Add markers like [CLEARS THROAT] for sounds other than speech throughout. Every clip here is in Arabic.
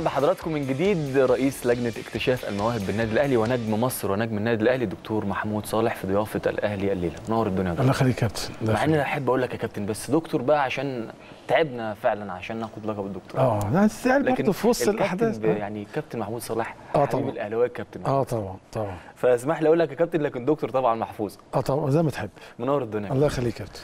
أهلا بحضراتكم من جديد رئيس لجنة اكتشاف المواهب بالنادي الأهلي ونجم مصر ونجم النادي الأهلي دكتور محمود صالح في ضيافة الأهلي الليلة. منور الدنيا الله يخليك يا كابتن. مع إني يخليك. أحب أقول لك يا كابتن بس دكتور بقى عشان تعبنا فعلا عشان ناخد لقب الدكتور. آه تستاهل برضه في وسط الأحداث. آه. يعني كابتن محمود صلاح آه حبيب طبعا. الأهلاوية كابتن آه طبعا طبعا. فاسمح لي أقول لك يا كابتن لكن دكتور طبعا محفوظ. آه طبعا زي ما تحب. منور الدنيا الله يخليك يا كابتن.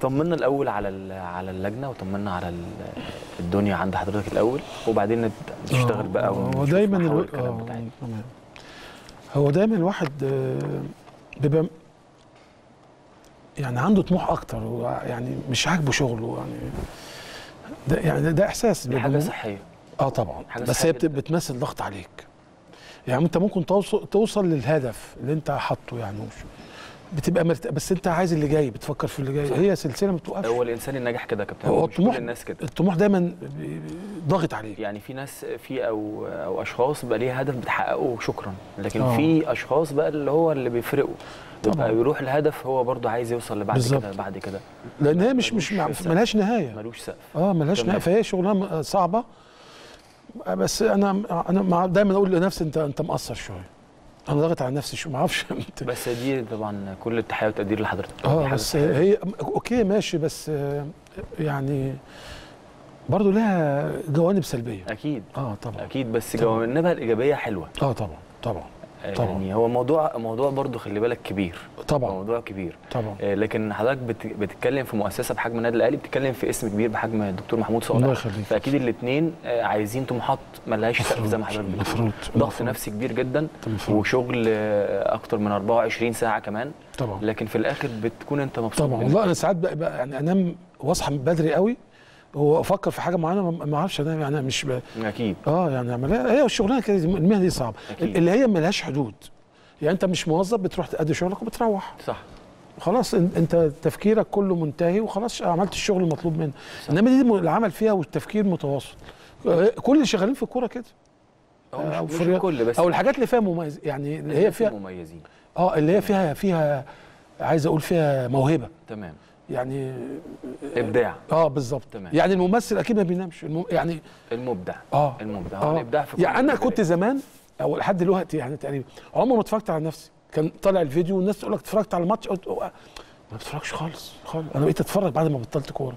طمنا الأول على ال- على اللجنة وطمنا على ال- الدنيا عند حضرتك الأول وبعدين نشتغل بقى هو دايما محاور ألو... الكلام آه. هو دايما الواحد آه، بيبقى يعني عنده طموح أكتر يعني مش عاجبه شغله يعني ده يعني ده, ده إحساس دي حاجة صحية آه طبعا حاجة بس هي. بتمثل ضغط عليك يعني أنت ممكن توصل توصل للهدف اللي أنت حاطه يعني بتبقى مرت... بس انت عايز اللي جاي بتفكر في اللي جاي. صح. هي سلسلة ما بتوقفش. هو الإنسان الناجح كده يا كابتن. هو الطموح الناس كده. الطموح دايما ضاغط عليك. يعني في ناس في أو أو أشخاص بقى ليها هدف بتحققه شكرا. لكن آه. في أشخاص بقى اللي هو اللي بيفرقوا. طبعاً. يبقى يروح لهدف هو برضه عايز يوصل لبعد بالظبط. كده بعد كده. لأن هي مش مش. ملهاش نهاية. ملوش سقف. آه ملهاش. نهاية. فهي شغلانه صعبة. بس أنا أنا دايما أقول لنفسي انت أنت مقصر شوية. أنا ضاغط على نفسي شو ما أعرفش. [LAUGHS] بس دي طبعا كل التحيه والتقدير لحضرتك. آه بس. هي أوكي ماشي بس آه، يعني برضه لها جوانب سلبية. أكيد. آه طبعا. أكيد بس. جوانبها الإيجابية حلوة. آه طبعا طبعا. طبعاً. يعني هو موضوع موضوع برضه خلي بالك كبير. طبعا. موضوع كبير. طبعا. آه، لكن حضرتك بت- بتتكلم في مؤسسة بحجم النادي الأهلي بتتكلم في اسم كبير بحجم الدكتور محمود الله صالح يخليك. فأكيد الاثنين عايزين طموحات ملهاش سقف زي ما حضرتك بتقول. ضغط نفسي كبير جدا المفروض. وشغل آه، أكتر من 24 ساعة كمان. طبعا. لكن في الآخر بتكون أنت مبسوط طبعا. والله أنا ساعات بقى, بقى يعني أنام وأصحى بدري قوي وافكر في حاجة معينة ما أعرفش انام يعني مش ب... أكيد. آه يعني عمليه هي الشغلانة كده المهنة دي صعبة. أكيد. اللي هي ملهاش حدود. يعني أنت مش موظف بتروح تأدي شغلك وبتروح. صح. خلاص إن- أنت تفكيرك كله منتهي وخلاص عملت الشغل المطلوب منك. إنما دي العمل فيها والتفكير متواصل آه، كل اللي شغالين في الكورة كده. هو أو مش, مش. الكل بس أو الحاجات اللي فيها مميز يعني اللي هي فيها مميزين. آه اللي هي فيها فيها عايز أقول فيها موهبة. تمام. يعني إبداع. آه بالظبط تمام. يعني الممثل أكيد ما بينامش. الم... يعني المبدع. آه. المبدع. هو آه الابداع في يعني أنا. كنت زمان أو لحد دلوقتي يعني تقريبا عمري ما اتفرجت على نفسي. كان طالع الفيديو والناس تقول لك اتفرجت على الماتش قلت ما بتفرجش خالص خالص. أنا بقيت أتفرج بعد ما بطلت كورة.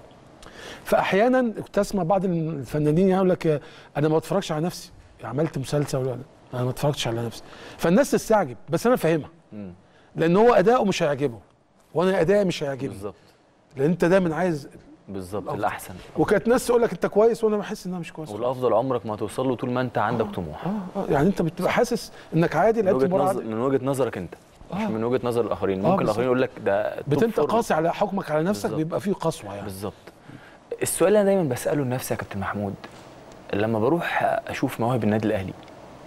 فاحيانا كنت أسمع بعض الفنانين يقول لك أنا ما بتفرجش على نفسي. عملت مسلسل ولا أنا ما اتفرجتش على نفسي. فالناس تستعجب بس أنا فاهمها. لأن هو أداؤه مش هيعجبه وأنا أدائي مش هيعجبني. بالظبط. لأن أنت دايما عايز بالظبط. الأحسن وكانت ناس تقول لك أنت كويس وأنا بحس إن أنا مش كويس والأفضل عمرك ما توصل له طول ما أنت عندك طموح آه آه يعني أنت بتبقى حاسس إنك عادي لعبت وجهة مباراة نظر. من وجهة نظرك أنت مش آه. من وجهة نظر الآخرين آه، ممكن. الآخرين يقول لك ده بتنت. قاسي على حكمك على نفسك بالظبط. بيبقى فيه قسوة يعني بالظبط السؤال اللي أنا دايما بسأله لنفسي يا كابتن محمود لما بروح أشوف مواهب النادي الأهلي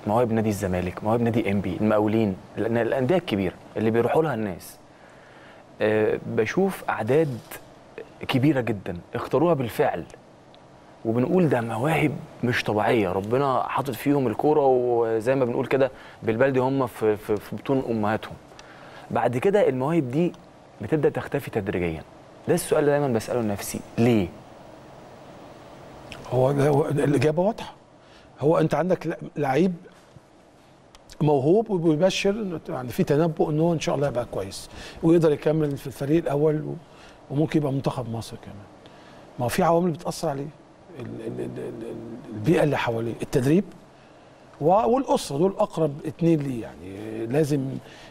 مواهب نادي الزمالك مواهب نادي ام بي المقاولين لأن الأندية الكبيرة اللي بيروحوا لها الناس بشوف أعداد كبيرة جدا اختاروها بالفعل. وبنقول ده مواهب مش طبيعية. ربنا حاطط فيهم الكورة وزي ما بنقول كده بالبلدي هم في في في بطون أمهاتهم. بعد كده المواهب دي بتبدأ تختفي تدريجيا. ده السؤال اللي دايما بسأله لنفسي. ليه؟ هو الإجابة واضحة. هو أنت عندك لعيب موهوب وبيبشر إنه- يعني في تنبؤ ان هو إن شاء الله يبقى كويس ويقدر يكمل في الفريق الأول وممكن يبقى منتخب مصر كمان. ما هو في عوامل بتأثر عليه. ال- ال- ال- ال- البيئة اللي حواليه التدريب والأسرة دول أقرب اتنين ليه يعني. لازم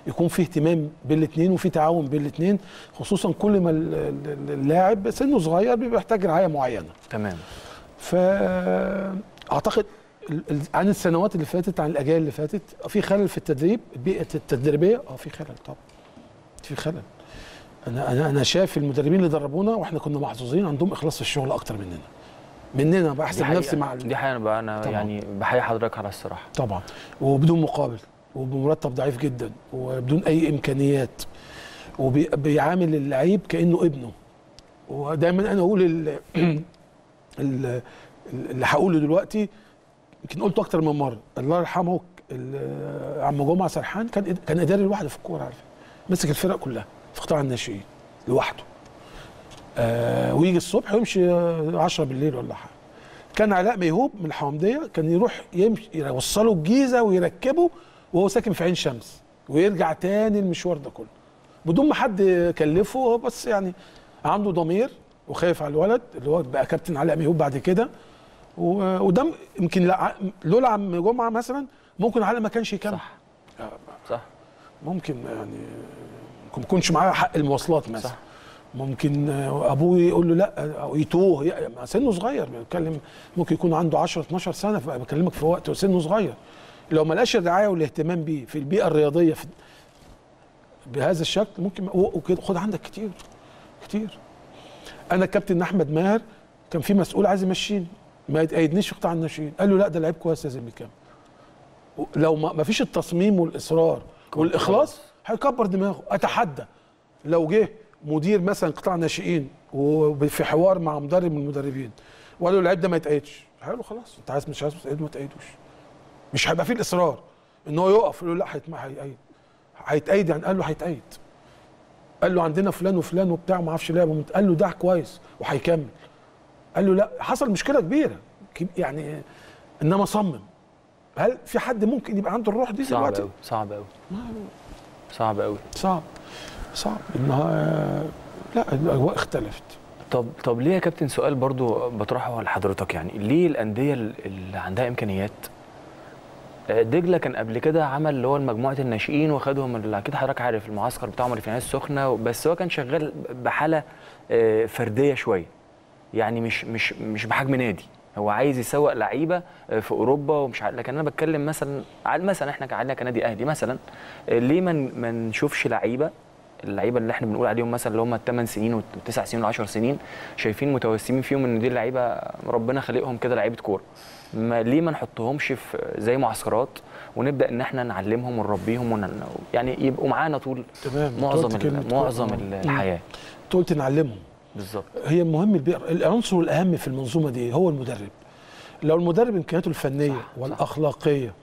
يكون في اهتمام بالاثنين وفي تعاون بين الاثنين خصوصا كل ما ال- ال- اللاعب سنه صغير بيبقى محتاج رعاية معينة. تمام. فاعتقد عن السنوات اللي فاتت عن الأجيال اللي فاتت في خلل في التدريب البيئه التدريبية آه في خلل طبعا في خلل. أنا أنا أنا شايف المدربين اللي دربونا وإحنا كنا محظوظين عندهم إخلاص في الشغل أكتر مننا. مننا بحسب. نفسي مع دي حقيقة بقى أنا طبعاً. يعني بحيي حضرتك على الصراحة. طبعا. وبدون مقابل وبمرتب ضعيف جدا وبدون أي إمكانيات. وبيعامل اللعيب كأنه ابنه. ودايما أنا أقول ال- [CLEARS THROAT] ال- اللي هقوله دلوقتي يمكن قلته أكتر من مرة. الله يرحمه عم جمعة سرحان كان كان إداري لوحده في الكورة فكره مسك الفرق كلها في قطاع الناشئين لوحده. آه ويجي الصبح ويمشي آه، 10 بالليل ولا حاجة. كان علاء ميهوب من الحومديه كان يروح يمشي يوصله الجيزة ويركبه وهو ساكن في عين شمس ويرجع تاني المشوار ده كله. بدون ما حد كلفه هو بس يعني عنده ضمير وخايف على الولد اللي هو بقى كابتن علاء ميهوب بعد كده. وده يمكن لا- لولا عم جمعة مثلا ممكن علاء ما كانش يكمل. صح. صح. ممكن يعني ممكن ما يكونش معاه حق المواصلات مثلا. صح. ممكن أبوه يقول له لا أو يتوه. ي- مع سنه صغير بيتكلم ممكن يكون عنده 10 12 سنة فبقى بكلمك في وقت سنه صغير. لو ما لقاش الرعاية والاهتمام بيه في البيئة الرياضية في بهذا الشكل ممكن وكده. خد عندك كتير كتير. أنا كابتن أحمد ماهر كان في مسؤول عايز يمشيني. ما يتأيدنيش في قطاع الناشئين. قال له لا ده لعيب كويس لازم يكمل لو ما فيش التصميم والإصرار والإخلاص هيكبر دماغه. أتحدى لو جه مدير مثلا قطاع ناشئين وفي حوار مع مدرب من المدربين وقال له اللعيب ده ما يتأيدش هيقول له خلاص أنت عايز مش عايز تأيده ما تأيدوش مش هيبقى فيه الإصرار إن هو يقف يقول له لا هيتأيد هيتأيد يعني؟ قال له هيتأيد قال له عندنا فلان وفلان وبتاع ما أعرفش لعبه قال له ده كويس وهيكمل. قال له لا حصل مشكلة كبيرة. كب- يعني إنما صمم. هل في حد ممكن يبقى عنده الروح دي صعب دلوقتي؟ قوي صعب قوي صعب قوي صعب صعب. انها لا الأجواء اختلفت. طب طب ليه يا كابتن؟ سؤال برضو بطرحه لحضرتك يعني. ليه الأندية اللي عندها إمكانيات آه، دجلة كان قبل كده عمل اللي هو مجموعه الناشئين وخدهم اللي أكيد حضرتك عارف المعسكر بتاعهم اللي في العين السخنه بس هو كان شغال بحالة آه، فردية شوية. يعني مش مش مش بحجم نادي. هو عايز يسوق لعيبة آه، في أوروبا ومش عارف. لكن أنا بتكلم مثلا على مثلا إحنا كعلنا كنادي أهلي مثلا آه، ليه ما ما نشوفش لعيبة اللعيبة اللي إحنا بنقول عليهم مثلا اللي هم الثمان سنين والتسع سنين والعشر سنين شايفين متوسمين فيهم إن دي اللعيبة ربنا خلقهم كده لعيبة كورة. ما ليه ما نحطهمش في زي معسكرات ونبدأ إن إحنا نعلمهم ونربيهم ون... يعني يبقوا معانا طول تمام. معظم. معظم. الحياة. أنت قلت نعلمهم. بالظبط هي المهم البيئة. العنصر الأهم في المنظومة دي هو المدرب. لو المدرب إمكانياته الفنية صح، صح. والأخلاقية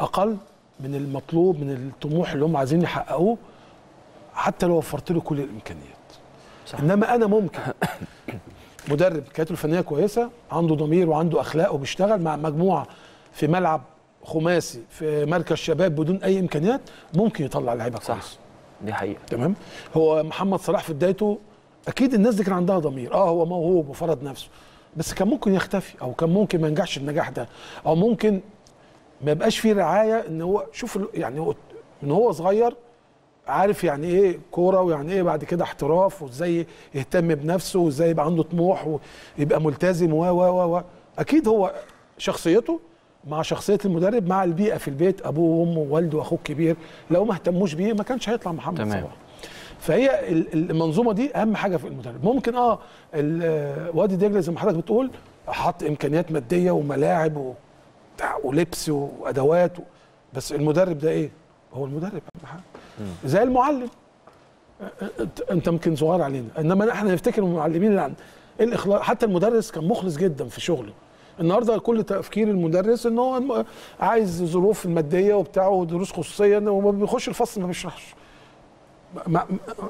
أقل من المطلوب من الطموح اللي هم عايزين يحققوه حتى لو وفرت له كل الإمكانيات. صح. إنما أنا ممكن. مدرب إمكانياته الفنية كويسة عنده ضمير وعنده أخلاق وبيشتغل مع مجموعة في ملعب خماسي في مركز شباب بدون أي إمكانيات ممكن يطلع لعيبة صح. كويسه دي حقيقة. تمام؟ هو محمد صلاح في بدايته أكيد الناس دي كان عندها ضمير. آه هو موهوب وفرض نفسه. بس كان ممكن يختفي أو كان ممكن ما ينجحش النجاح ده. أو ممكن ما يبقاش فيه رعاية إن هو شوف يعني هو من هو صغير عارف يعني إيه كورة ويعني إيه بعد كده احتراف وإزاي يهتم بنفسه وإزاي يبقى عنده طموح ويبقى ملتزم و و و و. أكيد هو شخصيته مع شخصية المدرب مع البيئة في البيت أبوه وأمه ووالده وأخوه الكبير لو ما اهتموش بيه ما كانش هيطلع محمد تمام. صلاح. فهي ال- ال- المنظومة دي أهم حاجة في المدرب. ممكن آه آه، وادي دجلة زي ما حضرتك بتقول حط إمكانيات مادية وملاعب ولبس وأدوات و... بس المدرب ده إيه؟ هو المدرب. اهم حاجة زي المعلم. أنت- أنت يمكن صغير علينا. إنما إحنا نفتكر المعلمين اللي عن الاخلاص حتى المدرس كان مخلص جدا في شغله. النهارده كل تفكير المدرس إن هو عايز ظروف الماديه وبتاعه ودروس خصوصية وما بيخش الفصل ما بيشرحش. ما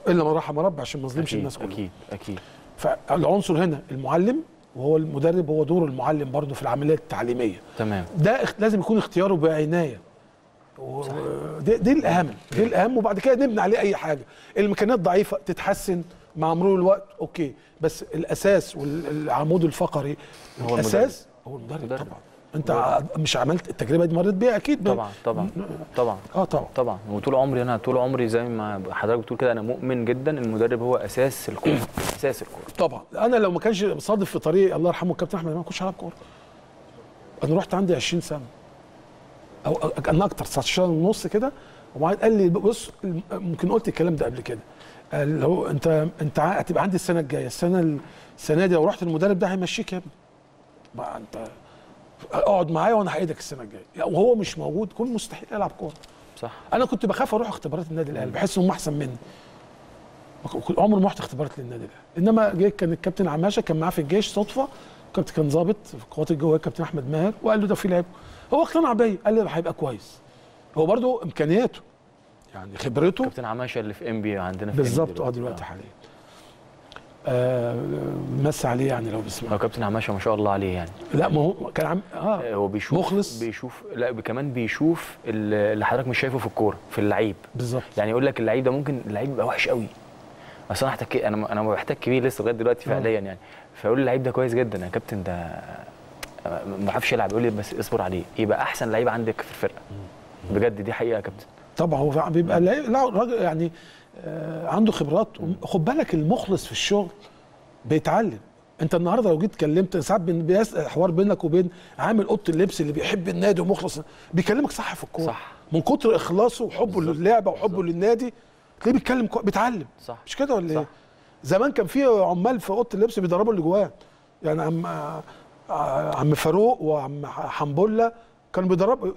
إلا من رحم ربي عشان ما اظلمش الناس كلها. أكيد أكيد. فالعنصر هنا المعلم وهو المدرب هو دور المعلم برضه في العملية التعليمية. تمام. ده لازم يكون اختياره بعناية. و- دي, دي الأهم دي الأهم وبعد كده نبني عليه أي حاجة. الامكانيات ضعيفة تتحسن مع مرور الوقت أوكي. بس الأساس والعمود الفقري هو الأساس هو المدرب مدرب. طبعا. انت مش عملت التجربة دي مريت بيها أكيد. طبعا طبعا طبعا آه طبعا. طبعا. وطول عمري أنا طول عمري زي ما حضرتك بتقول كده أنا مؤمن جدا المدرب هو أساس الكورة [CLEARS THROAT] أساس الكورة. طبعا. أنا لو ما كانش صادف في طريق الله يرحمه الكابتن أحمد ما كنتش هلعب كورة. أنا رحت عندي 20 سنة. أو أنا أكتر 19 ونص كده. وبعدين قال لي بص ممكن قلت الكلام ده قبل كده. قال لو أنت أنت هتبقى عندي السنة الجاية. السنة السنة دي لو رحت المدرب ده هيمشيك يا ابني. ما أنت اقعد معايا وأنا هايدك السنة الجاية. وهو مش موجود. كل مستحيل العب كورة. صح. أنا كنت بخاف أروح اختبارات النادي الأهلي. بحس إنهم أحسن مني. عمري ما رحت اختبارات للنادي الأهلي. إنما جه كان الكابتن عماشة كان معاه في الجيش صدفة. الكابتن كان ظابط في القوات الجويه الكابتن أحمد ماهر. وقال له ده في لعب. هو اقتنع بيا. قال لي هيبقى كويس. هو برضو إمكانياته يعني خبرته. كابتن عماشة اللي في ام بي عندنا في بالظبط. آه دلوقتي. حاليا آه. مس عليه يعني لو بيسمع. هو كابتن عماشة ما شاء الله عليه يعني. لا ما هو كان عم آه هو بيشوف مخلص. بيشوف لا كمان بيشوف اللي حضرتك مش شايفه في الكورة في اللعيب. بالظبط. يعني يقول لك اللعيب ده ممكن اللعيب يبقى وحش قوي. بس أنا احتك أنا أنا بحتك بيه لسه لغاية دلوقتي آه. فعليا يعني. فيقول اللعيب ده كويس جدا. يا كابتن ده ما بيعرفش يلعب. يقول لي بس اصبر عليه. يبقى أحسن لعيب عندك في الفرقة. بجد دي حقيقة يا كابتن. طبعا هو بيبقى لا راجل يعني آه عنده خبرات. خد بالك المخلص في الشغل بيتعلم. انت النهارده لو جيت اتكلمت ساعات بين- بيس حوار بينك وبين عامل اوضه اللبس اللي بيحب النادي ومخلص بيكلمك صح في الكورة. صح. من كتر إخلاصه وحبه. للعبة وحبه للنادي تلاقيه بيتكلم كو... بيتعلم. صح. مش كده ولا. إيه؟ زمان كان في عمال في أوضة اللبس بيدربوا اللي جواه. يعني عم آه، عم فاروق وعم حنبلة كانوا بيدربوا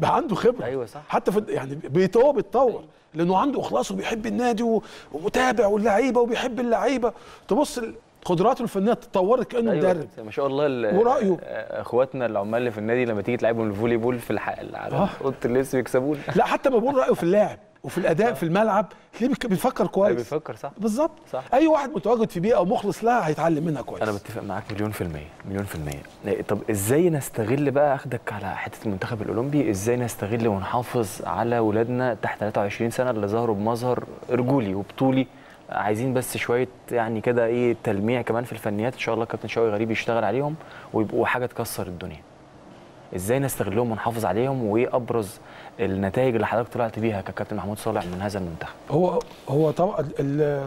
بقى عنده خبرة. أيوه صح. حتى في يعني بيتطور بيتطور. لأنه عنده إخلاص وبيحب النادي ومتابع واللعيبة وبيحب اللعيبة. تبص قدراته الفنية تطورت كأنه أيوة مدرب. ما شاء الله. آه، أخواتنا العمال اللي في النادي لما تيجي تلعبهم الفولي بول في الح... على آه. أوضة اللبس بيكسبونا. [LAUGHS] لا حتى ما بقول رأيه في اللاعب وفي الأداء في الملعب تلاقيه بيفكر كويس. بيفكر صح. بالظبط. أي واحد متواجد في بيئة ومخلص لها هيتعلم منها كويس. أنا بتفق معاك مليون في المية مليون في المية. إيه، طب إزاي نستغل بقى أخدك على حتة المنتخب الأولمبي إزاي نستغل ونحافظ على ولادنا تحت 23 سنة اللي ظهروا بمظهر رجولي وبطولي؟ عايزين بس شوية يعني كده إيه تلميع كمان في الفنيات إن شاء الله كابتن شوقي غريب يشتغل عليهم ويبقوا حاجة تكسر الدنيا إزاي نستغلهم ونحافظ عليهم وإيه أبرز النتائج اللي حضرتك طلعت بيها ككابتن محمود صالح من هذا المنتخب هو هو طبعا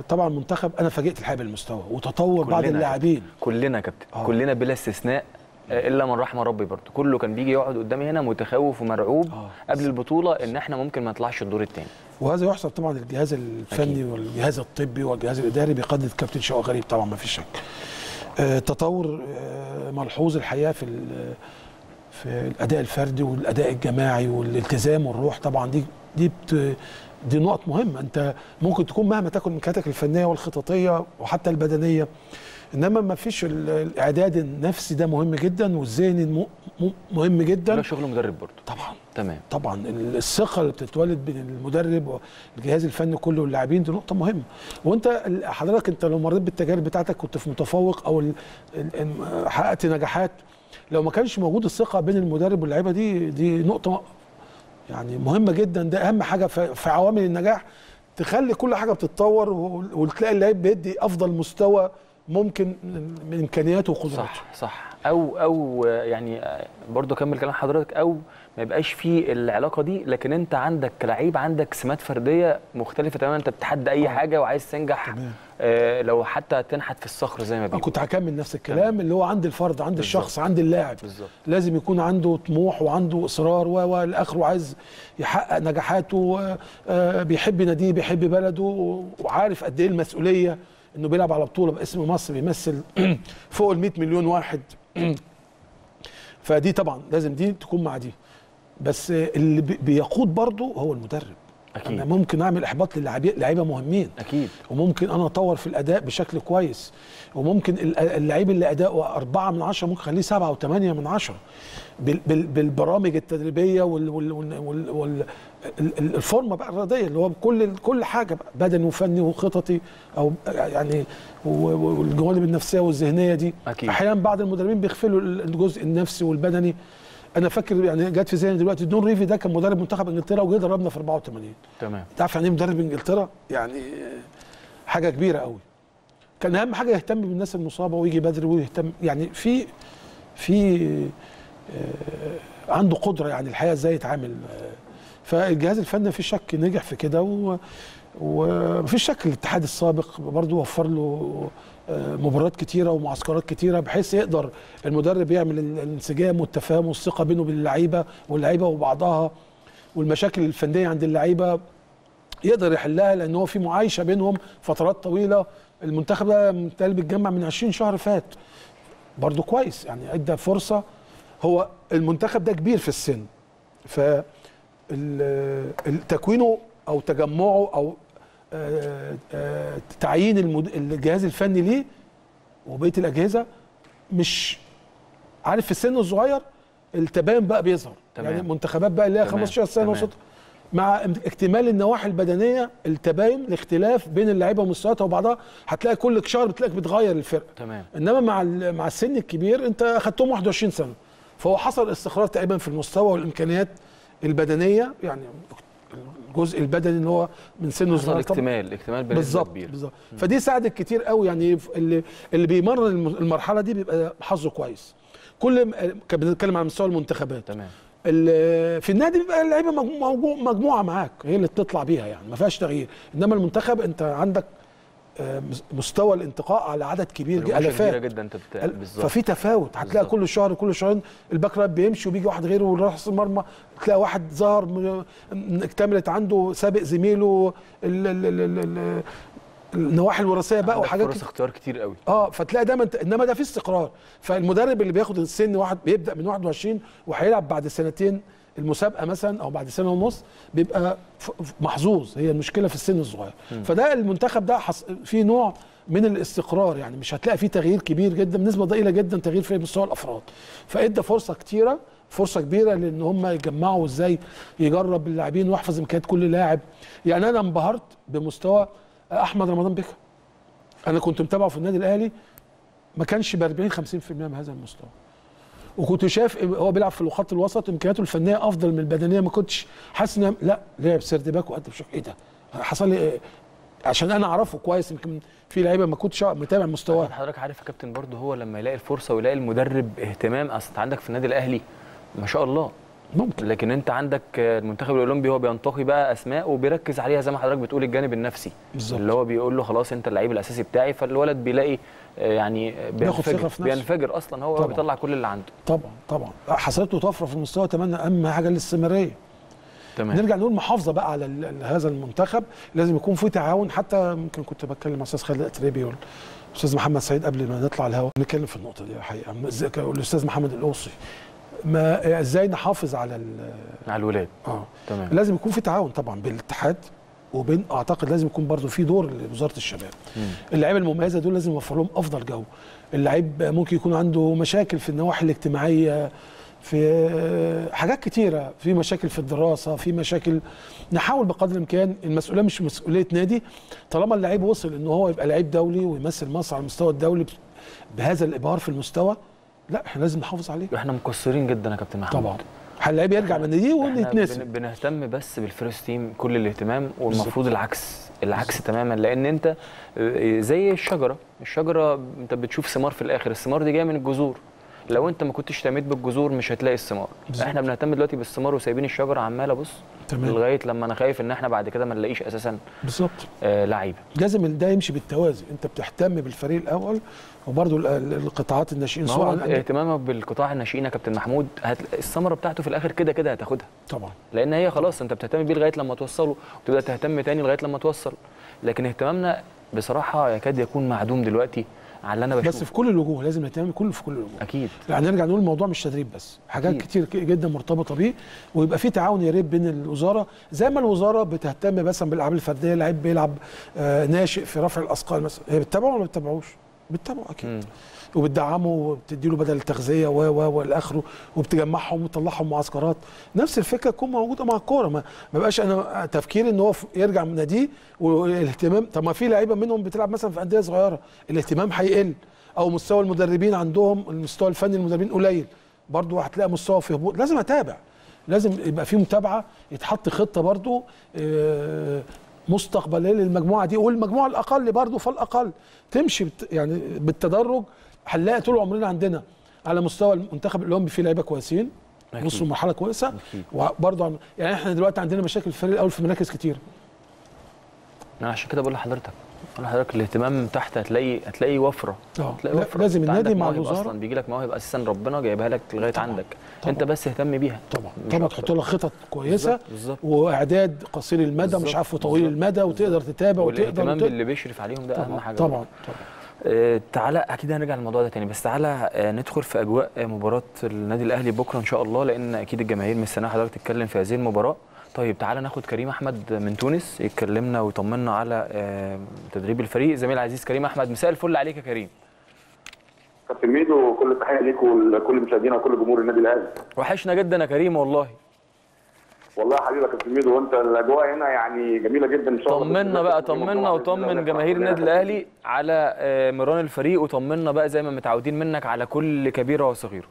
طبعا المنتخب أنا فاجئت الحقيقة بالمستوى وتطور بعض. اللاعبين كلنا يا كابتن آه. كلنا بلا استثناء إلا من رحم ربي برضه كله كان بيجي يقعد قدامي هنا متخوف ومرعوب آه. قبل البطولة إن إحنا ممكن ما نطلعش الدور الثاني وهذا يحسب طبعا الجهاز الفني أكيد. والجهاز الطبي والجهاز الإداري بقياده الكابتن شوقي غريب طبعا ما فيش شك. آه، تطور آه، ملحوظ الحقيقة في في الأداء الفردي والأداء الجماعي والالتزام والروح طبعا دي دي بت دي نقط مهمة أنت ممكن تكون مهما تكن امكانياتك الفنية والخططية وحتى البدنية إنما ما فيش ال- الإعداد النفسي ده مهم جدا والذهني مهم ده جدا شغل مدرب برضه. طبعا. تمام. طبعا. الثقة اللي بتتولد بين المدرب والجهاز الفني كله واللاعبين دي نقطة مهمة. وأنت حضرتك أنت لو مريت بالتجارب بتاعتك كنت في متفوق أو حققت نجاحات. لو ما كانش موجود الثقة بين المدرب واللعيبه دي دي نقطة يعني مهمة جدا. ده أهم حاجة في عوامل النجاح. تخلي كل حاجة بتتطور وتلاقي اللعيب بيدي أفضل مستوى ممكن من إمكانياته وقدراته. صح صح. أو أو آه، يعني آه، برضه أكمل كلام حضرتك أو ما يبقاش في العلاقة دي لكن أنت عندك كلعيب عندك سمات فردية مختلفة تماما أنت بتتحدى أي حاجة وعايز تنجح تمام. آه لو حتى تنحت في الصخر زي ما أنا بيقولوا. كنت هكمل نفس الكلام اللي هو عند الفرد عند الشخص عند اللاعب. بالظبط. لازم يكون عنده طموح وعنده إصرار و و لآخره وعايز يحقق نجاحاته آه، بيحب ناديه بيحب بلده وعارف قد إيه المسؤولية. إنه بيلعب على بطولة باسم مصر بيمثل [CLEARS THROAT] فوق ال 100 مليون واحد. [CLEARS THROAT] فدي طبعا لازم دي تكون مع دي. بس اللي بي- بيقود برضه هو المدرب. أكيد. أنا ممكن أعمل إحباط للاعبين لعيبة مهمين. أكيد. وممكن أنا أطور في الأداء بشكل كويس. وممكن ال- اللعيب اللي أداؤه أربعة من عشرة ممكن أخليه سبعة وثمانية من عشرة. بال- بال- بالبرامج التدريبية وال وال وال وال وال ال- ال- الفورمة بقى الرياضية اللي هو كل كل حاجة بقى بدني وفني وخططي أو يعني والجوانب النفسية والذهنية دي أكيد. أحيانا بعض المدربين بيغفلوا ال- الجزء النفسي والبدني أنا فاكر يعني جت في ذهني دلوقتي دون ريفي ده كان مدرب منتخب إنجلترا وجه دربنا في 84 تمام تعرف يعني إيه مدرب إنجلترا؟ يعني حاجة كبيرة قوي. كان أهم حاجة يهتم بالناس المصابة ويجي بدري ويهتم يعني في في آه، عنده قدرة يعني الحقيقة إزاي يتعامل فالجهاز الفني مفيش شك نجح في كده و- ومفيش شك الاتحاد السابق برضه وفر له آه، مباريات كتيرة ومعسكرات كتيرة بحيث يقدر المدرب يعمل ال- الانسجام والتفاهم والثقة بينه وبين اللعيبة واللعيبة وبعضها والمشاكل الفنية عند اللعيبة يقدر يحلها لأن هو في معايشة بينهم فترات طويلة. المنتخب ده متهيألي بيتجمع من 20 شهر فات. برضه كويس يعني ادى فرصة. هو المنتخب ده كبير في السن ف تكوينه أو تجمعه أو آه، آه، تعيين الجهاز الفني ليه وبقية الأجهزة مش عارف في السن الصغير التباين بقى بيظهر تمام. يعني منتخبات بقى اللي هي تمام. 15 سنة. وسط مع اكتمال النواحي البدنية التباين الاختلاف بين اللعيبة ومستوياتها وبعضها هتلاقي كل شهر بتلاقيك بتغير الفرقه تمام إنما مع مع السن الكبير أنت أخدتهم 21 سنة فهو حصل استقرار تقريبا في المستوى والإمكانيات البدنية يعني الجزء البدني اللي هو من سنه حصل صغير. اكتمال اكتمال بنسبه بالظبط بالظبط. فدي ساعدت كتير قوي يعني اللي اللي بيمر الم- المرحلة دي بيبقى حظه كويس. كل كان بنتكلم على مستوى المنتخبات. تمام. في النادي بيبقى اللعيبة مجمو- مجمو- مجموعة معاك هي اللي بتطلع بيها يعني ما فيهاش تغيير. إنما المنتخب أنت عندك مستوى الانتقاء على عدد كبير كبيره ألافات. جدا انت ففي تفاوت. هتلاقي. كل شهر كل شهرين ال back right بيمشي وبيجي واحد غيره وحارس المرمى تلاقي واحد ظهر اكتملت عنده سابق زميله ال- ال- ال- ال- ال- النواحي الوراثية بقى وحاجات فرص. اختيار كتير قوي. آه فتلاقي دايما انت- إنما ده في استقرار. فالمدرب اللي بياخد السن واحد بيبدأ من 21 وهيلعب بعد سنتين المسابقة مثلا أو بعد سنة ونص بيبقى محظوظ هي المشكلة في السن الصغير. فده المنتخب ده حص... فيه نوع من الاستقرار يعني مش هتلاقي فيه تغيير كبير جدا بنسبة ضئيلة جدا تغيير في مستوى الأفراد. فإدى فرصة كتيرة فرصة كبيرة لإن هم يجمعوا إزاي يجرب اللاعبين ويحفظ إمكانيات كل لاعب. يعني أنا انبهرت بمستوى أحمد رمضان بكر أنا كنت متابعه في النادي الأهلي ما كانش ب 40 50% من هذا المستوى. وكنت شايف هو بيلعب في الخط الوسط إمكانياته الفنية أفضل من البدنية. ما كنتش حاسس إن لا لعب سيرد باك؟ وقد بشوف إيه ده؟ حصل لي إيه؟ عشان أنا أعرفه كويس يمكن في لعيبة ما كنتش متابع مستواه. حضرتك عارف يا كابتن برضه هو لما يلاقي الفرصة ويلاقي المدرب اهتمام أصل أنت عندك في النادي الأهلي ما شاء الله. ممكن. لكن أنت عندك المنتخب الأولمبي هو بينتقي بقى أسماء وبيركز عليها زي ما حضرتك بتقول الجانب النفسي. بالظبط. اللي هو بيقول له خلاص أنت اللعيب الأساسي بتاعي فالولد بيلاقي يعني بينفجر. بينفجر أصلا هو طبعاً. بيطلع كل اللي عنده. طبعا طبعا. حصلت له طفرة في المستوى أتمنى أهم حاجة الاستمراريه تمام. نرجع نقول محافظة بقى على هذا المنتخب. لازم يكون في تعاون. حتى ممكن كنت بتكلم مع أستاذ خالد اتريبي والاستاذ محمد سعيد قبل ما نطلع الهواء نتكلم في النقطة دي الحقيقة الاستاذ محمد القوصي ما إزاي نحافظ على مع الولاد. آه. تمام. لازم يكون في تعاون طبعا بين الاتحاد وبين أعتقد لازم يكون برضه في دور لوزارة الشباب. اللعيبة المميزة دول لازم يوفر لهم أفضل جو. اللعيب ممكن يكون عنده مشاكل في النواحي الاجتماعية في حاجات كتيرة في مشاكل في الدراسة في مشاكل. نحاول بقدر الإمكان المسؤولية مش مسؤولية نادي. طالما اللعيب وصل إن هو يبقى لعيب دولي ويمثل مصر على المستوى الدولي بهذا الإبهار في المستوى لا إحنا لازم نحافظ عليه. إحنا مقصرين جدا يا كابتن محمود. طبعا. اللعيب يرجع من دي بن- بنهتم بس بال first team كل الاهتمام والمفروض العكس العكس تماما. لأن أنت آه، زي الشجرة. الشجرة أنت بتشوف ثمار في الآخر. الثمار دي جاية من الجذور. لو انت ما كنتش اهتميت بالجذور مش هتلاقي الثمار. إحنا بنهتم دلوقتي بالثمار وسايبين الشجره عمالة بص تمام. لغاية لما أنا خايف ان إحنا بعد كده ما نلاقيش أساسا بالظبط. آه لعيبة. لازم ده يمشي بالتوازي. انت بتهتم بالفريق الأول ال- القطاعات الناشئين. سواء اهتمامك بالقطاع الناشئين يا كابتن محمود هت... الثمرة بتاعته في الآخر كده كده هتاخدها. طبعا. لأن هي خلاص انت بتهتم بيه لغاية لما توصله وتبدأ تهتم تاني لغاية لما توصل. لكن اهتمامنا بصراحة يكاد يكون معدوم دلوقتي. على اللي أنا بشوفه بس في كل الوجوه لازم نهتم كل في كل الوجوه أكيد يعني نرجع نقول الموضوع مش تدريب بس حاجات أكيد. كتير جدا مرتبطة بيه ويبقى في تعاون يا ريت بين الوزارة زي ما الوزارة بتهتم مثلا بالألعاب الفردية لعيب بيلعب آه ناشئ في رفع الأثقال مثلا هي بتتابعه ولا ما بتتابعوش؟ بتتابعه أكيد مم. وبتدعمه وبتدي له بدل التغذية و و والى اخره وبتجمعهم وتطلعهم معسكرات. نفس الفكرة تكون موجودة مع الكورة. ما بقاش أنا تفكيري إن هو يرجع من ناديه والاهتمام. طب ما في لعيبة منهم بتلعب مثلا في أندية صغيرة الاهتمام هيقل أو مستوى المدربين عندهم المستوى الفني المدربين قليل. برضه هتلاقي مستوى في هبوط. لازم أتابع. لازم يبقى في متابعة يتحط خطة برضه آه، مستقبلية للمجموعة دي. والمجموعة الأقل برضه فالأقل. تمشي يعني بالتدرج هنلاقي طول عمرنا عندنا على مستوى المنتخب الاولمبي فيه لعيبة كويسين. وصلوا مرحله كويسة. وبرضه عن- يعني إحنا دلوقتي عندنا مشاكل في الفريق الأول في مراكز كتير أنا عشان كده بقول لحضرتك بقول لحضرتك الاهتمام تحت هتلاقي هتلاقي وفرة آه هتلاقي لا، وفره لازم النادي مع الوزارة أصلا بيجي لك مواهب أساسا ربنا جايبها لك لغاية طبعاً. عندك طبعاً. أنت بس اهتم بيها طبعا مش طبعا. تحط لها خطط كويسة بالظبط، بالظبط وإعداد قصير المدى مش بالظبط، عارف بالظبط، المدى وتقدر تتابع وتقدر والاهتمام باللي بيشرف عليهم ده أهم طبعا حاجة طبعا. طبعا آه، تعالى أكيد هنرجع للموضوع ده تاني بس تعالى آه، ندخل في أجواء آه، مباراة النادي الأهلي بكرة إن شاء الله لأن أكيد الجماهير مستنية حضرتك تتكلم في هذه المباراة. طيب تعالى ناخد كريم أحمد من تونس يكلمنا ويطمنا على آه، تدريب الفريق. زميل العزيز كريم أحمد مساء الفل عليك يا كريم. كابتن ميدو كل التحية ليك ولكل مشاهدينا وكل جمهور النادي الأهلي. وحشنا جدا يا كريم والله. والله يا حبيبي يا كابتن ميدو وانت الأجواء هنا يعني جميلة جدا إن شاء الله. طمنا بقى [LAUGHS] طمنا [LAUGHS] وطمن جماهير النادي الأهلي على آه، مران الفريق وطمنا بقى زي ما متعودين منك على كل كبيره وصغيره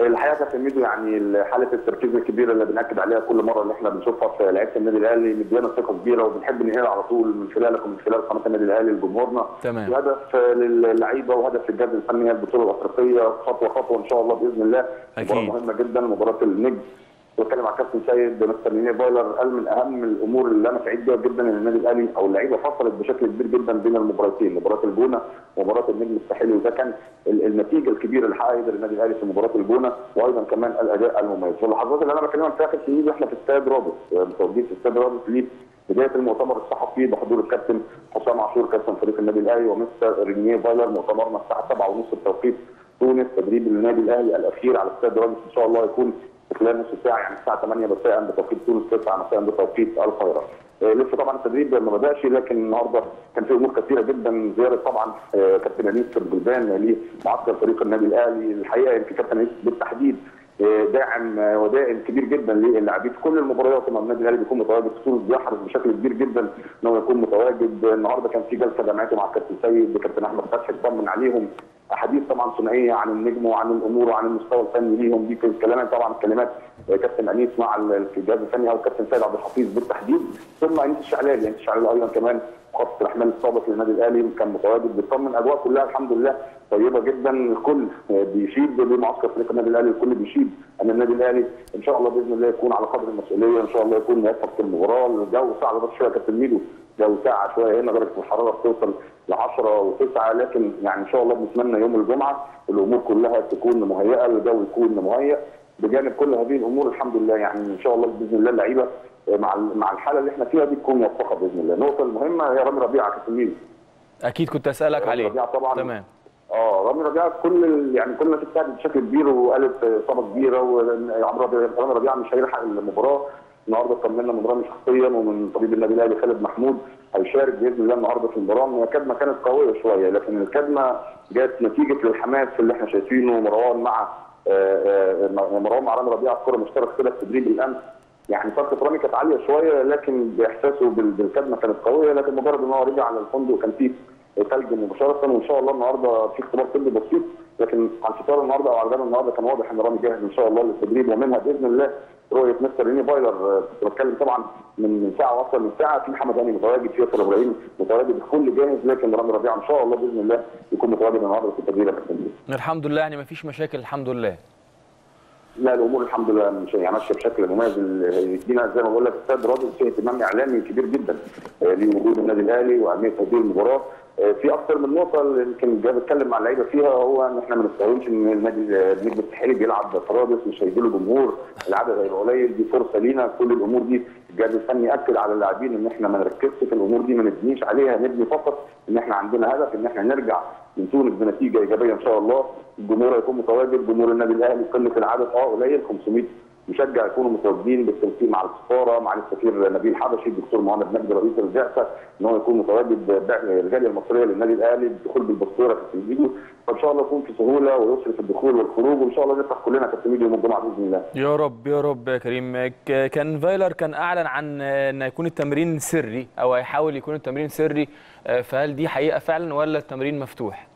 الحقيقة يا كابتن ميدو يعني حالة التركيز الكبيرة اللي بنأكد عليها كل مرة اللي إحنا بنشوفها في لعيبة النادي الأهلي مدينا ثقة كبيرة وبنحب ننقلها على طول من خلالك ومن خلال قناة النادي الأهلي لجمهورنا. تمام. هدف للعيبة وهدف للجهاز الفني هي البطولة الأفريقية خطوة خطوة إن شاء الله بإذن الله. أكيد. مباراه مهمة جدا مباراة النجم. بتكلم على كابتن سيد مستر نيني بايلر قال من أهم الأمور اللي أنا سعيد بيها جدا إن النادي الأهلي أو اللعيبة فصلت بشكل كبير جدا بين المباراتين مباراة الجونة ومباراة النجم الساحلي وده كان ال- النتيجة الكبيرة اللي حققها النادي الأهلي في مباراة الجونة وأيضا كمان الأداء المميز. واللحظات اللي أنا بكلمك فيها كابتن ميدو إحنا في استاد رادس متواجدين في استاد رادس ليه بداية المؤتمر الصحفي بحضور الكابتن حسام عاشور كابتن فريق النادي الأهلي ومستر رينيه فايلر مؤتمرنا الساعة 7:30 بتوقيت تونس تدريب النادي الأهلي الأخير على استاد رادس إن شاء الله يكون خلال نص ساعة يعني الساعة 8 مساء بتوقيت تونس 9 مساء بتوقيت القاهره. آه، لسه طبعا التدريب ما بدأش لكن النهارده كان في أمور كثيرة جدا زيارة طبعا آه، كابتن أنيس الجلبان لمعسكر فريق النادي الأهلي الحقيقة يمكن كابتن أنيس بالتحديد داعم وداعم كبير جدا للاعبين. في كل المباريات لما النادي الأهلي بيكون متواجد تونس بيحرص بشكل كبير جدا إن هو يكون متواجد. النهارده كان في جلسة جماعيه مع الكابتن سيد الكابتن أحمد فتحي اطمن عليهم. أحاديث طبعا ثنائية عن النجم وعن الأمور وعن المستوى الفني ليهم. دي كلمات طبعا كلمات كابتن أنيس مع ال- الجهاز الفني أو الكابتن سيد عبد الحفيظ بالتحديد. ثم انيس الشعلالي انيس الشعلالي أيضا كمان خط الأحمال السابق للنادي الأهلي كان متواجد بيطمن اجواء كلها الحمد لله طيبة جدا الكل بيشيد بمعسكر فريق النادي الأهلي الكل بيشيد أن النادي الأهلي إن شاء الله بإذن الله يكون على قدر المسؤولية إن شاء الله يكون في المباراة الجو صعب بس شوية كابتن ميدو جو ساعه شوية هنا درجه الحرارة بتوصل ل 10 و9 لكن يعني إن شاء الله بنتمنى يوم الجمعة الأمور كلها تكون مهيئة الجو يكون مهيئ بجانب كل هذه الأمور الحمد لله يعني إن شاء الله بإذن الله اللعيبة مع مع الحالة اللي إحنا فيها دي تكون موفقة بإذن الله. النقطة المهمة هي رامي ربيعة ميدو أكيد كنت أسألك عليه. ربيعة طبعا. تمام. آه رامي ربيعة كل ال- يعني كل الناس ابتعدت بشكل كبير وقالت إصابة كبيرة وعمرو ربيعة- رامي ربيعة مش هيلحق المباراة. النهارده طمنا من رامي شخصيا ومن طبيب النادي الأهلي خالد محمود هيشارك بإذن الله النهارده في المباراة. هي الكدمه كانت قوية شوية لكن الكدمة جت نتيجة للحماس اللي إحنا شايفينه مروان مع آه، آه، مروان مع رامي ربيعة في كرة مشترك كده في تدريب الأمس. يعني فرقه رامي كانت عالية شوية لكن بإحساسه بال- بالكدمه كانت قوية لكن مجرد إن هو رجع على الفندق كان فيه ثلج مباشرة وإن شاء الله النهارده في اختبار طبي بسيط لكن على الفطار النهارده أو على الغداء النهارده كان واضح إن رامي جاهز إن شاء الله للتدريب ومنها بإذن الله رؤية مستر ريني بايلر بتكلم طبعا من ساعة وأكثر من ساعة في محمد هاني متواجد في ياسر إبراهيم متواجد الكل جاهز لكن رامي ربيعة إن شاء الله بإذن الله يكون متواجد النهارده في التدريب. الحمد لله يعني مفيش مشاكل الحمد لله لا الأمور الحمد لله مش يعني ماشية بشكل مميز. يدينا زي ما بقول لك استاد رادس فيه اهتمام إعلامي كبير جدا آه، لوجود النادي الأهلي وأهمية هذه المباراة. آه، في أكثر من نقطة يمكن جاي بتكلم مع اللعيبة فيها هو إن إحنا ما نستهونش إن النادي النجم الساحلي بيلعب رادس مش هيجي له جمهور. العدد هيبقى قليل دي فرصة لينا. كل الأمور دي الجهاز الفني أكد على اللاعبين إن إحنا ما نركزش في الأمور دي ما نبنيش عليها نبني فقط إن إحنا عندنا هدف إن إحنا نرجع من تونس بنتيجة إيجابية إن شاء الله. الجمهور هيكون متواجد جمهور النادي الأهلي قله العدد آه قليل 500 مشجع يكونوا متواجدين بالتنسيق مع السفاره مع السفير نبيل حبشي الدكتور مهند مجدي رئيس البعثه إن هو يكون متواجد الجاليه المصرية للنادي الأهلي الدخول بالباسبوره في الفيديو فإن شاء الله يكون في سهولة ويسر في الدخول والخروج وإن شاء الله نفرح كلنا كابتن يوم الجمعة بإذن الله. يا رب يا رب يا كريم. كان فايلر كان أعلن عن إن يكون التمرين سري أو هيحاول يكون التمرين سري آه، فهل دي حقيقة فعلا ولا التمرين مفتوح؟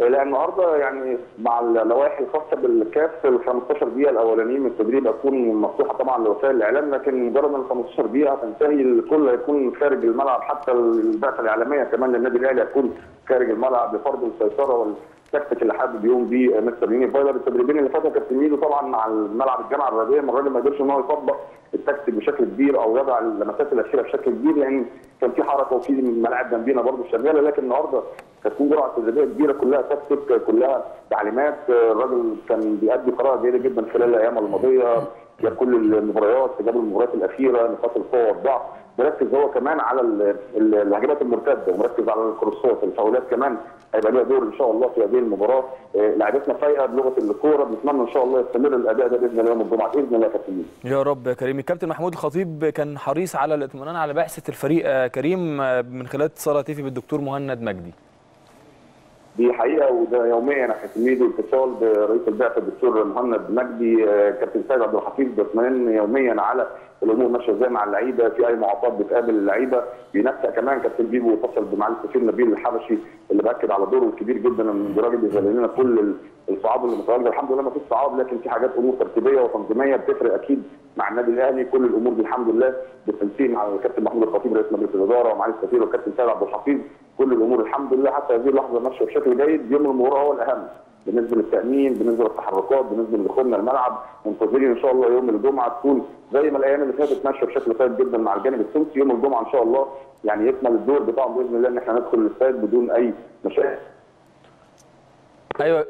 لا النهارده يعني مع اللوائح الخاصة بالكاف ال 15 دقيقة الأولانيين من التدريب هتكون مفتوحة طبعا لوسائل الإعلام لكن مجرد ان ال 15 دقيقة هتنتهي الكل هيكون خارج الملعب حتى البعثة الإعلامية كمان للنادي الأهلي هتكون خارج الملعب بفرض السيطرة والتكتيك اللي حابب يقوم بيه مستر ريني فايلر التدريبين اللي فاتوا كابتن ميدو طبعا مع الملعب الجامعة الرياضية المره ما قدرش إن هو يطبق التكتيك بشكل كبير أو يضع اللمسات الأخيرة بشكل كبير لأن كان في حركة وفي ملاعب جنبينا برضه شغالة لكن النهارده هتكون جرعه تدريبية كبيرة كلها تكتيك كلها تعليمات. الراجل كان بيأدي قراءه جيدة جدا خلال الأيام الماضية. جاب كل المباريات جاب المباريات الأخيرة نقاط القوة والضعف. مركز هو كمان على ال- ال- الهجمات المرتدة ومركز على الكروسات. الفاولات كمان هيبقى ليها دور إن شاء الله في هذه المباراة. آه، لعبتنا فايقة بلغة الكورة. بنتمنى إن شاء الله يستمر الأداء ده بإذن الله يوم الجمعة. بإذن الله يا كابتن. يا رب يا كريم. الكابتن محمود الخطيب كان حريص على الاطمئنان على بعثه الفريق آه، كريم آه، من خلال اتصال هاتفي بالدكتور مهند مجدي. دي حقيقة وده يوميا إحنا تلميذ واتصال برئيس البعثة الدكتور مهند مجدي آه، كابتن سيد عبد الحفيظ بيطمئن يوميا على الأمور ماشية إزاي مع اللعيبة؟ في أي معطات بتقابل اللعيبة؟ بينسق كمان كابتن بيبو اتصل بمعالي السفير نبيل الحبشي اللي باكد على دوره الكبير جدا من الراجل بيزل لنا كل ال- الصعاب اللي متواجده الحمد لله ما فيش صعاب لكن في حاجات أمور ترتيبية وتنظيمية بتفرق أكيد مع النادي الأهلي. كل الأمور دي الحمد لله بالتنسيق مع الكابتن محمود الخطيب رئيس مجلس الإدارة ومعالي السفير والكابتن سيد عبد الحفيظ. كل الأمور الحمد لله. حتى هذه اللحظة ماشية بشكل جيد. يوم المباراة هو الأهم. بالنسبة للتأمين بالنسبة للتحركات بالنسبة لدخولنا الملعب. منتظرين إن شاء الله يوم الجمعة تكون زي ما الأيام اللي فاتت ماشية بشكل كويس جدا مع الجانب التونسي يوم الجمعة إن شاء الله يعني يكمل الدور بتاعهم بإذن الله إن إحنا ندخل الاستاد بدون أي مشاكل. أيوه.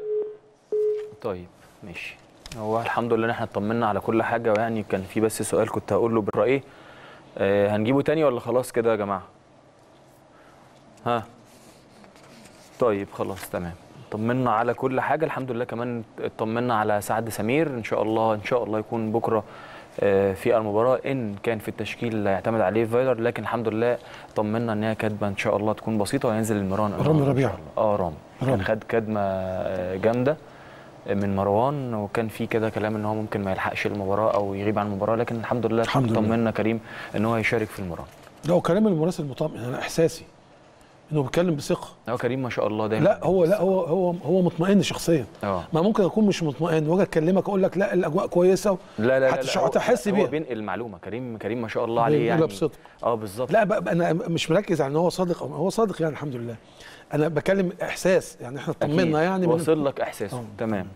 طيب ماشي. هو الحمد لله إن إحنا اطمنا على كل حاجة ويعني كان في بس سؤال كنت هقول له بالرأي. آه هنجيبه تاني ولا خلاص كده يا جماعة؟ ها؟ طيب خلاص تمام. طمنا على كل حاجة. الحمد لله كمان اطمنا على سعد سمير. إن شاء الله إن شاء الله يكون بكرة آه، في المباراة إن كان في التشكيل اللي هيعتمد عليه فايلر لكن الحمد لله طمنا إن هي كدمة إن شاء الله تكون بسيطة وهينزل المران رامي ربيعة. آه رامي. كان خد كدمة آه، جامدة من مروان. وكان في كده كلام إن هو ممكن ما يلحقش المباراة أو يغيب عن المباراة. لكن الحمد لله الحمد لله. طمنا كريم إن هو هيشارك في المباراة. ده هو كلام المراسل المطمئن أنا إحساسي. إنه بيتكلم بثقة. هو كريم ما شاء الله دايما. لا هو لا هو هو هو مطمئن شخصيا. آه. ما ممكن أكون مش مطمئن. وأجي أكلمك أقول لك لا الأجواء كويسة. لا لا لا, لا هو- هتحس هو بيها. بينقل معلومه كريم كريم ما شاء الله عليه يعني. بصدق. آه بالظبط. لا بقى أنا مش مركز على إن هو صادق هو صادق يعني الحمد لله. أنا بكلم إحساس يعني إحنا. اطمنا يعني من واصل لك إحساسه. آه. تمام.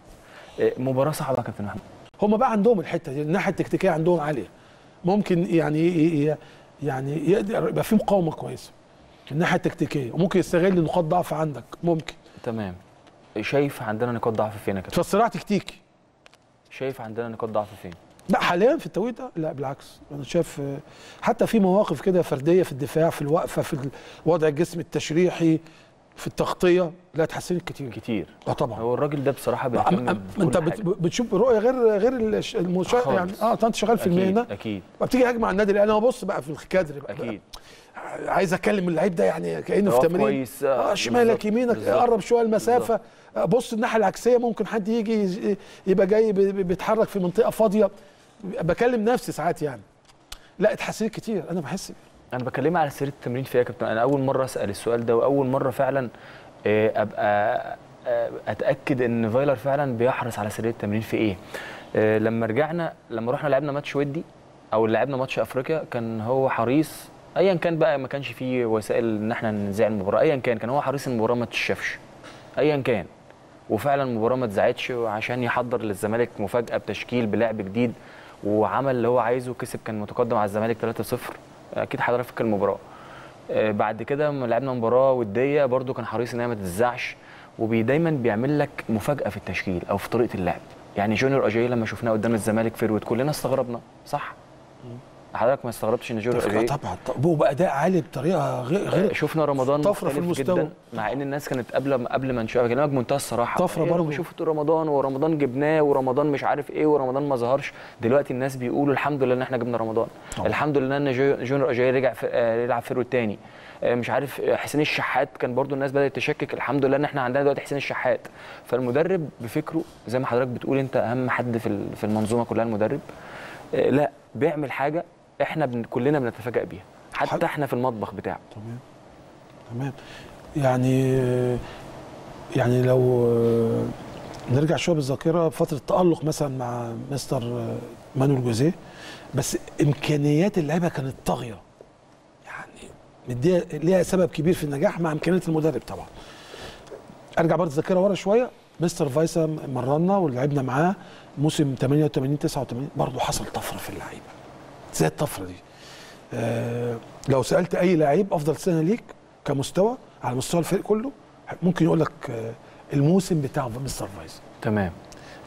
إيه، مباراة صعبة يا كابتن محمد. هم بقى عندهم الحتة دي الناحية التكتيكية عندهم عالية. ممكن يعني يعني يقدر يبقى في مقاومة كويسة. الناحية التكتيكية. وممكن يستغل نقاط ضعف عندك. ممكن. تمام. شايف عندنا نقاط ضعف فين يا كابتن؟ فالصراع تكتيكي. شايف عندنا نقاط ضعف فين؟ لا حاليا في التوقيت ده لا بالعكس. أنا شايف آه، حتى في مواقف كده فردية في الدفاع في الوقفة في وضع الجسم التشريحي في التغطية لا اتحسنت كتير. كتير. آه طبعا. هو الراجل ده بصراحة أم- بيهتم انت. بتشوف رؤية غير غير المشا... يعني آه انت شغال في المهنة. أكيد. بتيجي هجمة على النادي الأهلي. أنا ببص بقى في الكادر بقى. أكيد. عايز أكلم اللعيب ده يعني كأنه في تمرين. كويس، آه، آه شمالك بالظبط، يمينك قرب شوية المسافة. آه، بص الناحية العكسية ممكن حد يجي يبقى جاي بيتحرك في منطقة فاضية. بكلم نفسي ساعات يعني. لا اتحسنت كتير أنا بحس أنا بكلمها على سيرة التمرين فيها يا كابتن. أنا أول مرة أسأل السؤال ده وأول مرة فعلا آه، أبقى آه، أتأكد إن فايلر فعلا بيحرص على سريه التمرين في إيه. آه، لما رجعنا لما رحنا لعبنا ماتش ودي أو لعبنا ماتش أفريقيا كان هو حريص ايا كان بقى ما كانش فيه وسائل إن إحنا نذاع المباراة ايا كان كان هو حريص المباراة ما تتشافش. ايا كان. وفعلا المباراة ما اتذاعتش عشان يحضر للزمالك مفاجأة بتشكيل بلعب جديد وعمل اللي هو عايزه كسب كان متقدم على الزمالك 3-0 أكيد حضرتك فاكر المباراة. آه، بعد كده لعبنا مباراة ودية برده كان حريص إن هي ما تتذاعش ودايما بيعمل لك مفاجأة في التشكيل أو في طريقة اللعب. يعني جونيور اجاي لما شفناه قدام الزمالك forward كلنا استغربنا صح؟ حضرتك ما استغربتش إن اجاي طبعا طبعا وباداء عالي بطريقة غير غير شفنا رمضان طفرة في المستوى. جدا مع إن الناس كانت قبل قبل ما نشوفها بكلمك بمنتهى الصراحة طفرة إيه برضه. شفت رمضان ورمضان جبناه ورمضان مش عارف إيه ورمضان ما ظهرش دلوقتي الناس بيقولوا الحمد لله إن إحنا جبنا رمضان طبعا. الحمد لله إن جو- جونيور اجاي رجع في آه، يلعب forward تاني آه، مش عارف آه، حسين الشحات كان برضو الناس بدأت تشكك الحمد لله إن إحنا عندنا دلوقتي حسين الشحات فالمدرب بفكره زي ما حضرتك بتقول أنت أهم حد في في المنظومة كلها المدرب آه، لا بيعمل حاجة إحنا بن كلنا بنتفاجئ بيها. حل- حتى إحنا في المطبخ بتاعه. تمام. تمام. يعني يعني لو نرجع شوية بالذاكرة فترة تألق مثلا مع مستر مانويل جوزيه بس إمكانيات اللعيبة كانت طاغية. يعني مديها ليها سبب كبير في النجاح مع إمكانيات المدرب طبعا. أرجع برضه الذاكره ورا شوية. مستر فايسا مرنا ولعبنا معاه موسم 88 89 برضه حصل طفرة في اللعيبة. زي الطفره دي. آه لو سألت أي لعيب أفضل سنة ليك كمستوى على مستوى الفريق كله ممكن يقول لك آه الموسم بتاع مستر فايسا تمام.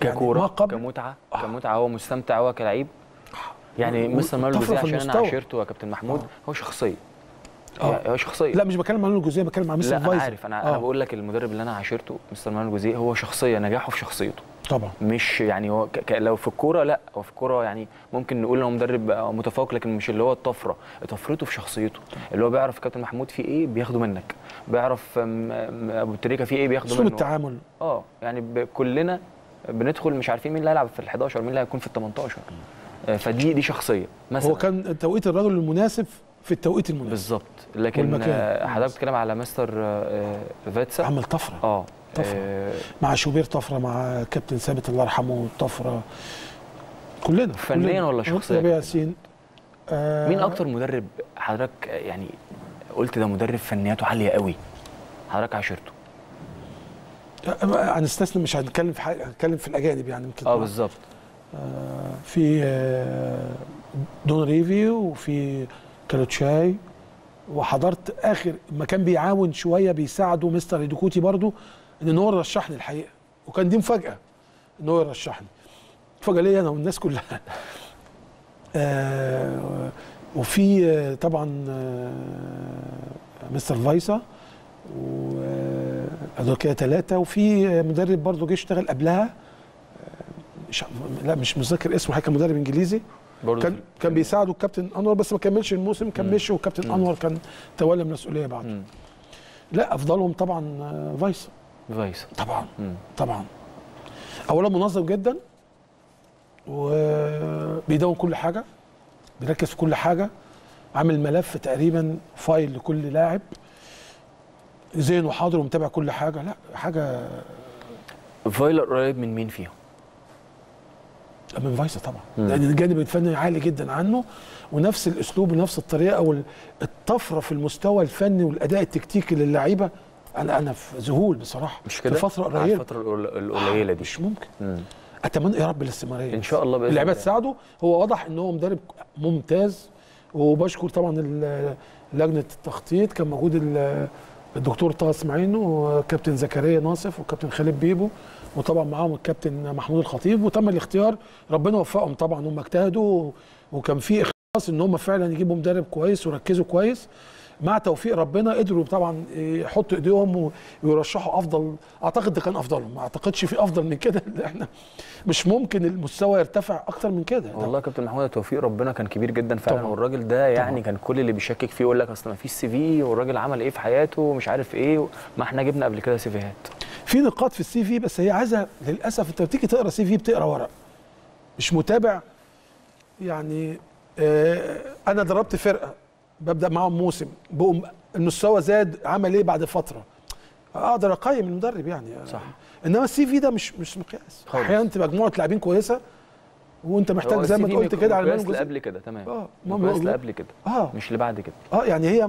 يعني ككورة ما قبل- كمتعة آه. كمتعة. هو مستمتع هو كلعيب. يعني و- مستر مانويل طفرة جوزيه عشان أنا المستوى. عاشرته يا كابتن محمود. هو شخصية. آه. يعني هو شخصية. لا مش بتكلم عن الجزئيه بتكلم عن مستر لا فايسا أنا عارف. أنا أنا بقول لك المدرب اللي أنا عاشرته مستر مانويل جوزيه هو شخصية نجاحه في شخصيته. طبعا. مش يعني هو لو في الكورة لا هو في الكورة يعني ممكن نقول انه مدرب متفوق لكن مش اللي هو الطفرة. طفرته في شخصيته. اللي هو بيعرف كابتن محمود في إيه بياخده منك. بيعرف. أبو تريكة في إيه بياخده أسلوب منه. التعامل. آه يعني. كلنا بندخل مش عارفين مين اللي هيلعب في ال 11 مين اللي هيكون في ال 18 آه، فدي دي شخصية. مثلا هو كان توقيت الرجل المناسب في التوقيت المناسب. بالظبط. لكن حضرتك بتتكلم على مستر آه، آه، فيتسا؟ عمل طفرة. آه. طفرة. آه، مع شوبير طفرة مع كابتن ثابت الله يرحمه طفرة كلنا فنياً كلنا. ولا؟ ربيع ياسين آه مين أكتر مدرب حضرتك يعني قلت ده مدرب فنياته عالية قوي حضرتك عاشرته آه، هنستثنى مش هنتكلم في حاجة هنتكلم في الأجانب يعني يمكن آه بالظبط في آه، دون ريفي وفي كالوتشاي وحضرت آخر ما كان بيعاون شوية بيساعده مستر هيدوكوتي برضو إن هو رشحني الحقيقة. وكان دي مفاجأة إن هو يرشحني مفاجأة ليا أنا والناس كلها. [LAUGHS] آه، وفي آه، طبعا آه، مستر فايسا ودول كده ثلاثة وفي آه، مدرب برضو جه اشتغل قبلها. آه، مش لا مش متذكر اسمه كان مدرب إنجليزي. برضه كان كان بيساعده الكابتن أنور بس ما كملش الموسم كان. مشي والكابتن. أنور كان تولى المسؤولية بعده. لا أفضلهم طبعا آه، فايسا. فايس طبعا مم. طبعا اولا منظم جدا وبيدون كل حاجة بيركز في كل حاجة عامل ملف تقريبا file لكل لاعب ذهنه حاضر ومتابع كل حاجة لا حاجة فايلر قريب من مين فيهم؟ من فايسا طبعا مم. لأن الجانب الفني عالي جدا عنه ونفس الأسلوب ونفس الطريقة والطفرة في المستوى الفني والأداء التكتيكي للعيبة أنا أنا في ذهول بصراحة. مش كده؟ في فتره قليله الفترة القل- القليلة دي. مش ممكن. مم. اتمنى يا رب الاستمرارية. إن شاء الله بإذن اللعيبة. تساعده. هو واضح إن هو مدرب ممتاز وبشكر طبعا لجنة التخطيط. كان موجود ال- الدكتور طه اسماعيل وكابتن زكريا ناصف وكابتن خالد بيبو وطبعا معاهم الكابتن محمود الخطيب. وتم الاختيار ربنا وفقهم طبعا هم اجتهدوا وكان في إخلاص إن هم فعلا يجيبوا مدرب كويس وركزوا كويس. مع توفيق ربنا قدروا طبعا يحطوا إيديهم ويرشحوا أفضل. أعتقد ده كان أفضلهم. ما أعتقدش في أفضل من كده. [LAUGHS] إحنا مش ممكن المستوى يرتفع أكتر من كده. والله يا كابتن محمود توفيق ربنا كان كبير جدا فعلا طبعاً. والراجل ده يعني كان كل اللي بيشكك فيه يقول لك أصل ما فيش سي في والراجل عمل إيه في حياته ومش عارف إيه ما إحنا جبنا قبل كده CV هات في نقاط في ال CV بس هي عايزة للأسف أنت بتيجي تقرأ CV بتقرأ ورق. مش متابع. يعني آه أنا دربت فرقة. ببدأ معاهم موسم. بقوم المستوى زاد عمل إيه بعد فترة؟ أقدر أقيم المدرب يعني. صح. إنما ال CV ده مش مش مقياس. أحيانا تبقى مجموعة لاعبين كويسة وأنت محتاج زي ما أنت قلت كده على مقياس المنجز اللي قبل كده تمام. آه ما مقياس بقول- اللي قبل كده. آه. مش اللي بعد كده. آه يعني هي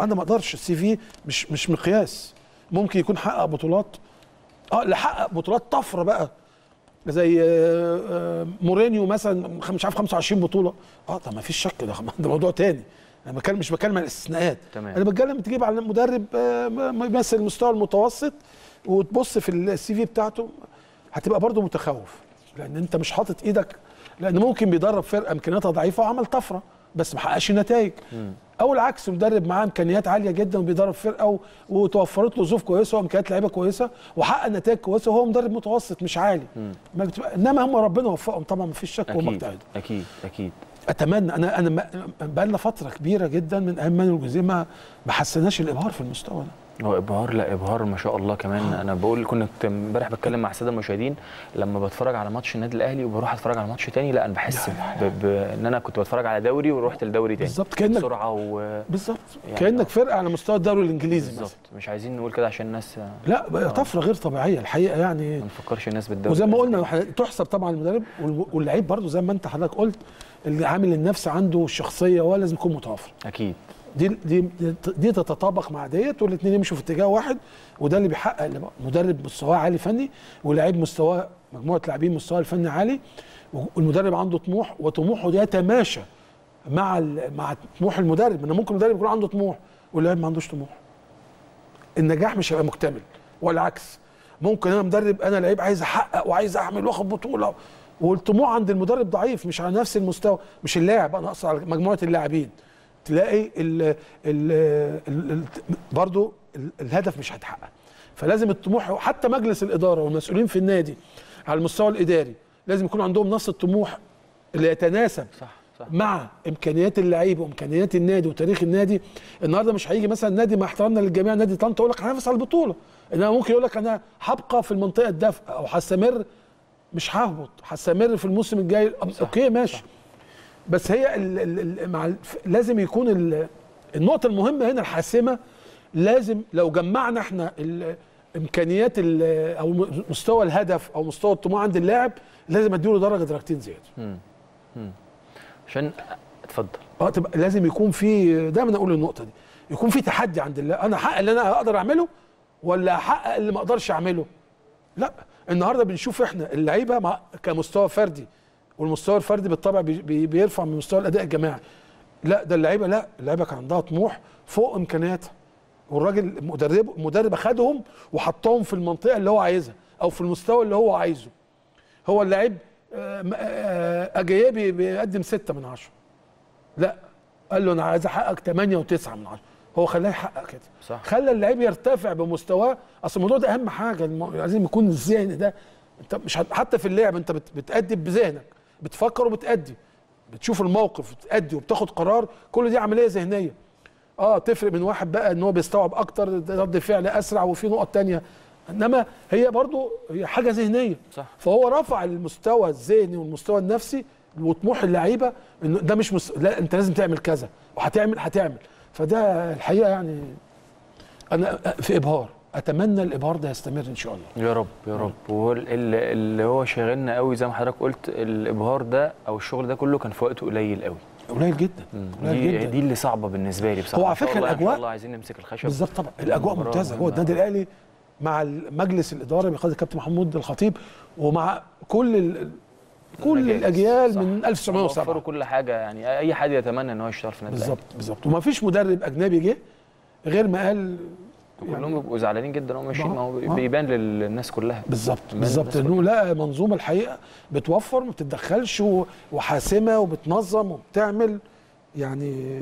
أنا ما أقدرش. السي في مش مش مقياس. ممكن يكون حقق بطولات. آه اللي حقق بطولات طفرة بقى. زي آه، آه، مورينيو مثلا مش عارف 25 بطولة. آه ده ما فيش شك ده ده موضوع تاني. أنا بتكلم مش بتكلم عن الاستثناءات. تمام. أنا بتكلم تجيب على مدرب آه، يمثل المستوى المتوسط وتبص في السي في بتاعته هتبقى برضه متخوف. لأن أنت مش حاطط إيدك لأن ممكن بيدرب فرقة إمكانياتها ضعيفة وعمل طفرة بس ما حققش نتائج أو العكس مدرب معاه إمكانيات عالية جدا وبيدرب فرقة و- وتوفرت له ظروف كويسة وإمكانيات لعيبة كويسة وحقق نتائج كويسة وهو مدرب متوسط مش عالي. ما بتبقى إنما هم ربنا وفقهم طبعا ما فيش شك هم أكيد. اجتهدوا. أكيد. أكيد. أتمنى أنا أنا بقى لنا فترة كبيرة جدا من أيام مانويل جوزيه ما ما حسناش الإبهار في المستوى ده. هو إبهار؟ لا إبهار ما شاء الله كمان. أنا بقول كنت امبارح بتكلم مع الساده المشاهدين لما بتفرج على ماتش النادي الأهلي وبروح أتفرج على ماتش تاني لا أنا بحس بان أنا كنت بتفرج على دوري ورحت لدوري تاني. بالظبط كأنك بسرعة و بالظبط يعني كأنك فرقة على مستوى الدوري الإنجليزي بالظبط مش عايزين نقول كده عشان الناس لا بقى طفرة غير طبيعية الحقيقة يعني. ما نفكرش الناس بالدوري. وزي ما قلنا تحسب طبعا المدرب وال- واللعيب برضه زي ما أنت حضرتك قلت اللي عامل النفس عنده الشخصيه هو لازم يكون متوافر أكيد. دي دي دي تتطابق مع ديت والاثنين يمشوا في اتجاه واحد وده اللي بيحقق. مدرب مستواه عالي فني ولاعيب مستواه مجموعة لاعبين مستواه الفني عالي والمدرب عنده طموح وطموحه ده يتماشى مع مع طموح المدرب. أنا ممكن المدرب يكون عنده طموح واللاعب ما عندوش طموح. النجاح مش هيبقى مكتمل والعكس. ممكن أنا مدرب أنا لعيب عايز أحقق وعايز أعمل وآخد بطولة والطموح عند المدرب ضعيف مش على نفس المستوى مش اللاعب أنا أقصد على مجموعة اللاعبين. تلاقي ال ال ال برضو ال- الهدف مش هيتحقق. فلازم الطموح حتى مجلس الإدارة والمسؤولين في النادي على المستوى الإداري لازم يكون عندهم نفس الطموح اللي يتناسب صح صح. مع إمكانيات اللعيبه وإمكانيات النادي وتاريخ النادي. النهارده مش هيجي مثلا نادي مع احترامنا للجميع نادي طنطا يقول لك هنافس على البطوله إنما ممكن يقول لك أنا هبقى في المنطقة الدافئة أو هستمر مش ههبط هستمر في الموسم الجاي. صح أوكي ماشي. صح. بس هي ال ال مع ال لازم يكون ال النقطة المهمة هنا الحاسمة لازم لو جمعنا إحنا إمكانيات ال أو مستوى الهدف أو مستوى الطموح عند اللاعب لازم أديله درجة درجتين زيادة. عشان اتفضل. آه تبقى لازم يكون في دايما أقول النقطة دي يكون في تحدي عند الله أنا أحقق اللي أنا أقدر أعمله ولا أحقق اللي ما أقدرش أعمله؟ لا. النهارده بنشوف إحنا اللعيبه كمستوى فردي والمستوى الفردي بالطبع بي بي بيرفع من مستوى الأداء الجماعي. لا ده اللعيبة لا اللعيبة كان عندها طموح فوق إمكانياتها. والراجل المدرب المدرب أخدهم وحطهم في المنطقة اللي هو عايزها أو في المستوى اللي هو عايزه. هو اللعيب اجايبي بيقدم ستة من عشرة. لا قال له أنا عايز أحقق 8 و9 من عشرة. هو خلاه يحقق كده. صح. خلى اللعيب يرتفع بمستواه. أصل الموضوع ده أهم حاجة الم... لازم يكون الذهن ده. أنت مش. حتى في اللعب أنت بت... بتأدي بذهنك بتفكر وبتأدي بتشوف الموقف بتأدي وبتاخد قرار. كل دي عملية ذهنية. آه تفرق من واحد بقى إن هو بيستوعب أكتر رد فعل أسرع وفي نقط تانية. إنما هي برضو هي حاجة ذهنية. صح. فهو رفع المستوى الذهني والمستوى النفسي وطموح اللعيبة إنه ده مش مس... لا أنت لازم تعمل كذا وهتعمل هتعمل. فده الحقيقة يعني أنا في إبهار. أتمنى الإبهار ده يستمر إن شاء الله. يا رب يا رب. وهو ال- ال- اللي هو شاغلنا قوي زي ما حضرتك قلت الإبهار ده أو الشغل ده كله كان في وقته قليل قوي. قليل جدا قليل دي, جدا. دي اللي صعبة بالنسبة لي بصراحة. هو على إن شاء فكرة الله- ان الأجواء- شاء الله عايزين نمسك الخشب. بالظبط طبعا. الأجواء ممتازة. هو. النادي الأهلي مع مجلس الإدارة بقيادة الكابتن محمود الخطيب ومع كل. كل. الأجيال صح. من وفروا 1907 كل حاجة يعني أي حد يتمنى إن هو يشتغل في النادي بالظبط بالظبط وما فيش مدرب أجنبي جه غير ما قال الأهلي. كلهم بيبقوا زعلانين جدا وهم ماشيين ما هو. بيبان للناس كلها بالظبط بالظبط إنه لا منظومة الحقيقة بتوفر ما بتتدخلش وحاسمة وبتنظم وبتعمل يعني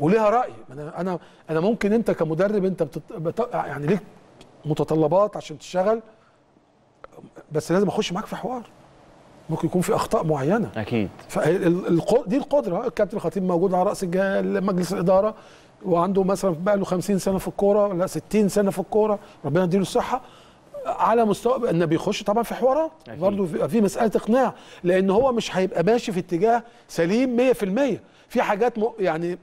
وليها رأي أنا أنا أنا ممكن أنت كمدرب أنت بتط... بت... يعني ليك متطلبات عشان تشتغل بس لازم أخش معاك في حوار ممكن يكون في أخطاء معينة. أكيد. فالق... دي القدرة. الكابتن الخطيب موجود على رأس مجلس الإدارة وعنده مثلا بقى له 50 سنة في الكورة ولا 60 سنة في الكورة. ربنا يديله الصحة. على مستوى انه بيخش طبعا في حوارات. برضه في, في مسألة اقناع. لأن هو مش هيبقى ماشي في اتجاه سليم 100% في حاجات. يعني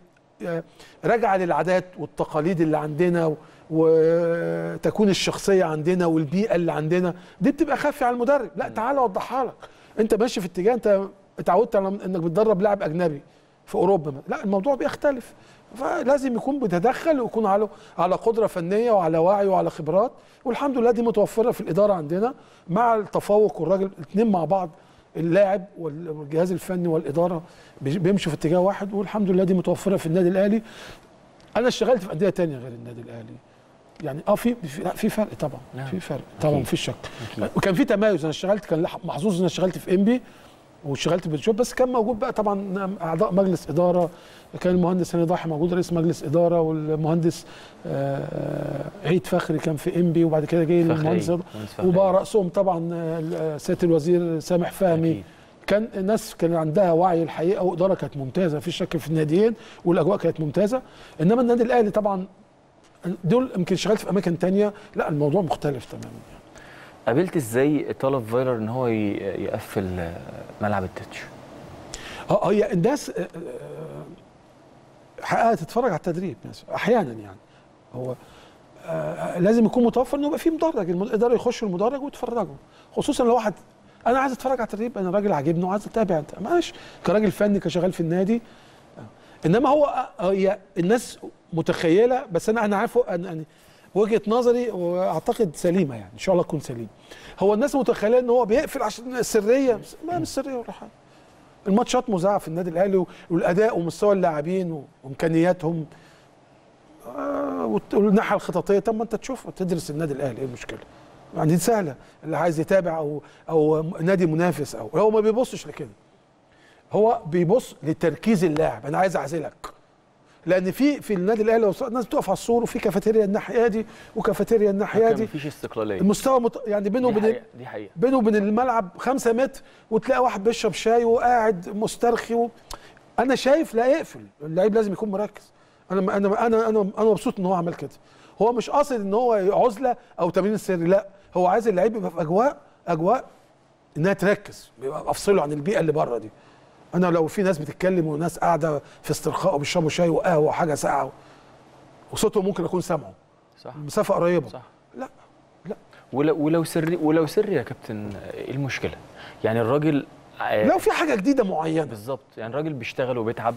آه، راجعة للعادات والتقاليد اللي عندنا وتكون الشخصية عندنا والبيئة اللي عندنا. دي بتبقى خافيه على المدرب. لا تعالى أوضحها لك. انت ماشي في اتجاه انت اتعودت على انك بتدرب لاعب اجنبي في اوروبا. لا الموضوع بيختلف. فلازم يكون بيتدخل ويكون على على قدرة فنية وعلى وعي وعلى خبرات. والحمد لله دي متوفرة في الإدارة عندنا مع التفوق والراجل الاثنين مع بعض اللاعب وال- والجهاز الفني والإدارة بي- بيمشوا في اتجاه واحد. والحمد لله دي متوفرة في النادي الأهلي. أنا اشتغلت في أندية تانية غير النادي الأهلي. يعني آه في في, لا، في فرق طبعا نعم. في فرق طبعا. مفيش شك أكيد. وكان في تمايز أنا اشتغلت كان محظوظ ان أنا اشتغلت في إنبي واشتغلت بالجوب بس كان موجود بقى طبعا أعضاء مجلس إدارة كان المهندس هاني ضاحي موجود رئيس مجلس إدارة والمهندس آه، عيد فخري كان في إنبي وبعد كده جه المهندس. وبقى رأسهم طبعا آه، سياده الوزير سامح فهمي أكيد. كان الناس كان عندها وعي الحقيقة وإدارة كانت ممتازة مفيش شك في الناديين والأجواء كانت ممتازة إنما النادي الأهلي طبعا دول يمكن اشتغلت في أماكن تانية. لا الموضوع مختلف تماما قابلت إزاي طلب فايلر إن هو يقفل آه، ملعب التتش آه هي الناس آه، آه، حقها تتفرج على التدريب ناس أحيانا يعني. هو آه، لازم يكون متوفر انه يبقى في مدرج يقدروا يخشوا المدرج ويتفرجوا. خصوصا لو واحد أنا عايز أتفرج على التدريب أنا راجل عاجبني وعايز أتابع أنت ماشي. كراجل فني كشغال في النادي. آه. إنما هو آه، هي الناس متخيلة بس أنا أنا عارفه أن وجهة نظري وأعتقد سليمة يعني إن شاء الله تكون سليمه هو الناس متخيلة إن هو بيقفل عشان السرية؟ ما مش سرية ولا حاجة. الماتشات مذاعه في النادي الأهلي والأداء ومستوى اللاعبين وإمكانياتهم. آه، والناحية الخططية طب ما أنت تشوف تدرس النادي الأهلي إيه المشكلة؟ يعني دي سهلة اللي عايز يتابع أو أو نادي منافس أو هو ما بيبصش لكده. هو بيبص لتركيز اللاعب. أنا عايز أعزلك. لأن في في النادي الاهلي الناس بتقف على السور وفي كافيتيريا الناحية دي وكافيتيريا الناحية دي. مفيش استقلالية. المستوى مت... يعني بينه وبين دي حقيقة. بينه وبين الملعب خمسة متر وتلاقي واحد بيشرب شاي وقاعد مسترخي و... أنا شايف لا يقفل اللعيب لازم يكون مركز. أنا أنا أنا أنا أنا مبسوط إن هو عمل كده. هو مش قاصد إن هو عزلة أو تمرين سري لا. هو عايز اللعيب يبقى في أجواء أجواء إنها تركز يبقى أفصله عن البيئة اللي بره دي. أنا لو في ناس بتتكلم وناس قاعدة في استرخاء وبيشربوا شاي وقهوة وحاجة ساقعة وصوتهم ممكن اكون سامعه صح. المسافه قريبة. صح. لا ولو ولو سري ولو سري يا كابتن إيه المشكلة؟ يعني الراجل آه، لو في حاجة جديدة معينة. بالظبط. يعني الراجل بيشتغل وبيتعب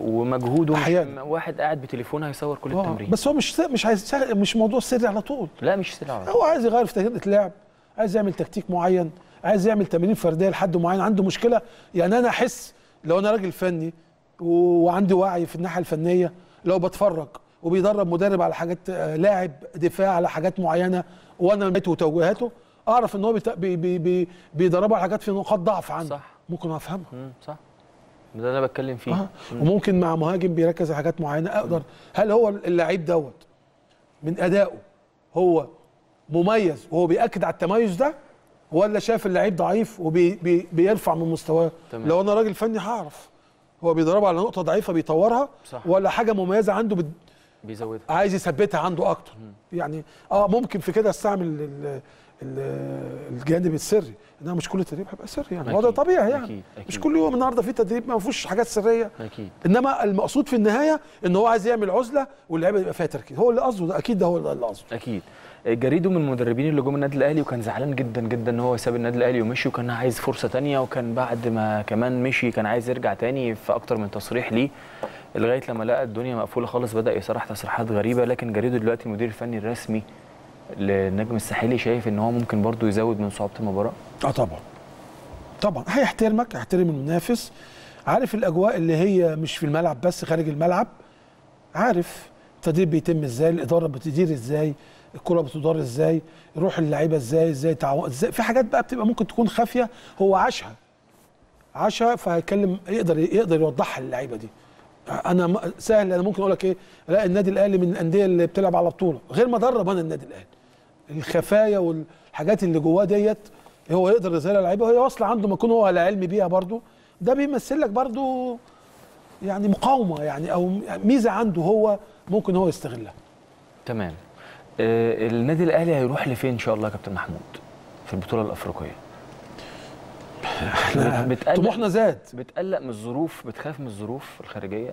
ومجهوده مش أحياناً. واحد قاعد بتليفونه هيصور كل آه، التمرين. بس هو مش مش عايز مش موضوع سري على طول. لا مش سريع هو عايز يغير في طريقه اللعب عايز يعمل تكتيك معين. عايز يعمل تمارين فردية لحد معين عنده مشكلة. يعني أنا أحس لو أنا راجل فني وعندي وعي في الناحية الفنية لو بتفرج وبيدرب مدرب على حاجات آه، لاعب دفاع على حاجات معينة وأنا وتوجيهاته أعرف إن هو بيت- بي بي بي بيدربه على حاجات في نقاط ضعف عنده. صح. ممكن أفهمها. مم، صح. ده اللي أنا بتكلم فيه. آه. وممكن مع مهاجم بيركز على حاجات معينة أقدر. هل هو اللعيب دوت من أدائه هو مميز وهو بيأكد على التميز ده؟ ولا شايف اللعيب ضعيف وبيرفع من مستواه. لو أنا راجل فني هعرف. هو بيدربه على نقطة ضعيفة بيطورها صح. ولا حاجة مميزة عنده بت... بيزودها. عايز يثبتها عنده أكتر. يعني آه ممكن في كده استعمل ال- ال- الجانب السري. إنما مش كل تدريب هيبقى سري يعني. هو ده أكيد، طبيعي يعني. أكيد، أكيد. مش كل يوم النهارده في تدريب ما فيهوش حاجات سرية. أكيد. إنما المقصود في النهاية إن هو عايز يعمل عزلة واللعيبة يبقى فيها تركيز. هو اللي قصده ده. أكيد ده هو اللي قصده. أكيد. جاريدو من المدربين اللي جم النادي الأهلي وكان زعلان جدا جدا إن هو ساب النادي الأهلي ومشي وكان عايز فرصة تانية وكان بعد ما كمان مشي كان عايز يرجع تاني في أكتر من تصريح ليه. لغاية لما لقى الدنيا مقفولة خالص بدأ يصرح تصريحات غريبة لكن جاريدو دلوقتي المدير الفني الرسمي للنجم الساحلي شايف إن هو ممكن برضه يزود من صعوبة المباراة؟ آه طبعا. طبعا. هيحترمك هيحترم المنافس. عارف الأجواء اللي هي مش في الملعب بس خارج الملعب؟ عارف. التدريب بيتم إزاي الإدارة بتدير إزاي الكرة بتدار إزاي روح اللعيبة إزاي إزاي تعاون إزاي في حاجات بقى بتبقى ممكن تكون خافية هو عاشها. عاشها فهيتكلم يقدر يقدر يوضحها للعيبة دي. أنا سهل أنا ممكن أقول لك إيه لا النادي الأهلي من الأندية اللي بتلعب على بطولة غير ما درب أنا النادي الأهلي. الخفايا والحاجات اللي جواه ديت هو يقدر يظهرها لعيبه وهي واصلة عنده ما يكون هو على علم بيها برضو ده بيمثل لك برضو يعني مقاومة يعني أو ميزة عنده هو ممكن هو يستغلها. تمام. آه النادي الأهلي هيروح لفين إن شاء الله يا كابتن محمود في البطولة الأفريقية؟ [LAUGHS] بتقلق طموحنا زاد. بتقلق من الظروف؟ بتخاف من الظروف الخارجية؟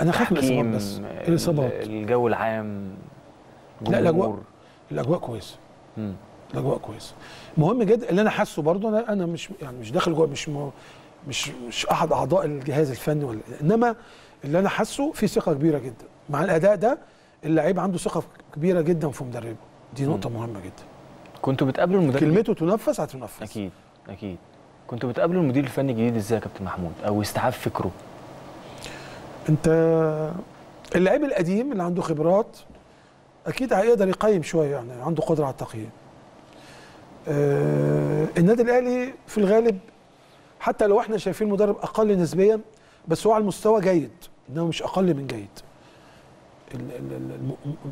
أنا خايف من الإصابات بس. ال- الإصابات. الجو العام لا الاجواء. الأجواء كويسة. الأجواء كويسة. مهم جدا اللي أنا حاسه برضو أنا أنا مش يعني مش داخل جوه مش م- مش مش أحد أعضاء الجهاز الفني ولا إنما اللي أنا حاسه في ثقة كبيرة جدا. مع الأداء ده اللعيب عنده ثقة كبيرة جدا في مدربه. دي نقطة مهمة جدا. كنتوا بتقابلوا المدرب؟ كلمته تنفذ هتنفذ أكيد أكيد. كنتوا بتقابلوا المدير الفني الجديد إزاي يا كابتن محمود؟ أو استيعاب فكره؟ أنت اللعيب القديم اللي عنده خبرات أكيد هيقدر يقيم شوية يعني عنده قدرة على التقييم. آه النادي الأهلي في الغالب حتى لو إحنا شايفين مدرب أقل نسبيا بس هو على المستوى جيد إنه مش أقل من جيد.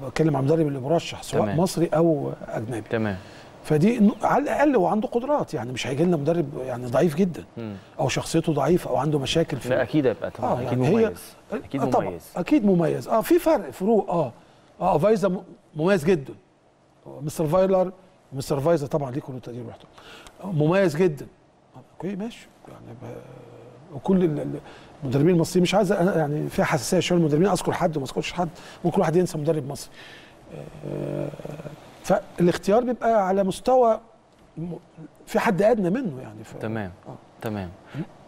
بتكلم عن المدرب اللي مرشح سواء تمام. مصري أو أجنبي. تمام. فدي على الأقل هو عنده قدرات يعني مش هيجي لنا مدرب يعني ضعيف جدا. مم. أو شخصيته ضعيفة أو عنده مشاكل في لا أكيد هيبقى طبعا آه، أكيد يعني هي- مميز. أكيد آه مميز. أكيد مميز. آه في فرق فروق. آه. آه فايزا مميز جدا. آه، مستر فايلر مستر فايزا طبعا ليه كل التقدير آه، مميز جدا. okay ماشي. يعني ب- وكل ال- ال- المدربين المصريين مش عايز أنا يعني فيها حساسية شوية المدربين أذكر حد وما أذكرش حد ممكن واحد ينسى مدرب مصري. آه، فالاختيار بيبقى على مستوى في حد أدنى منه يعني. ف... تمام آه. تمام.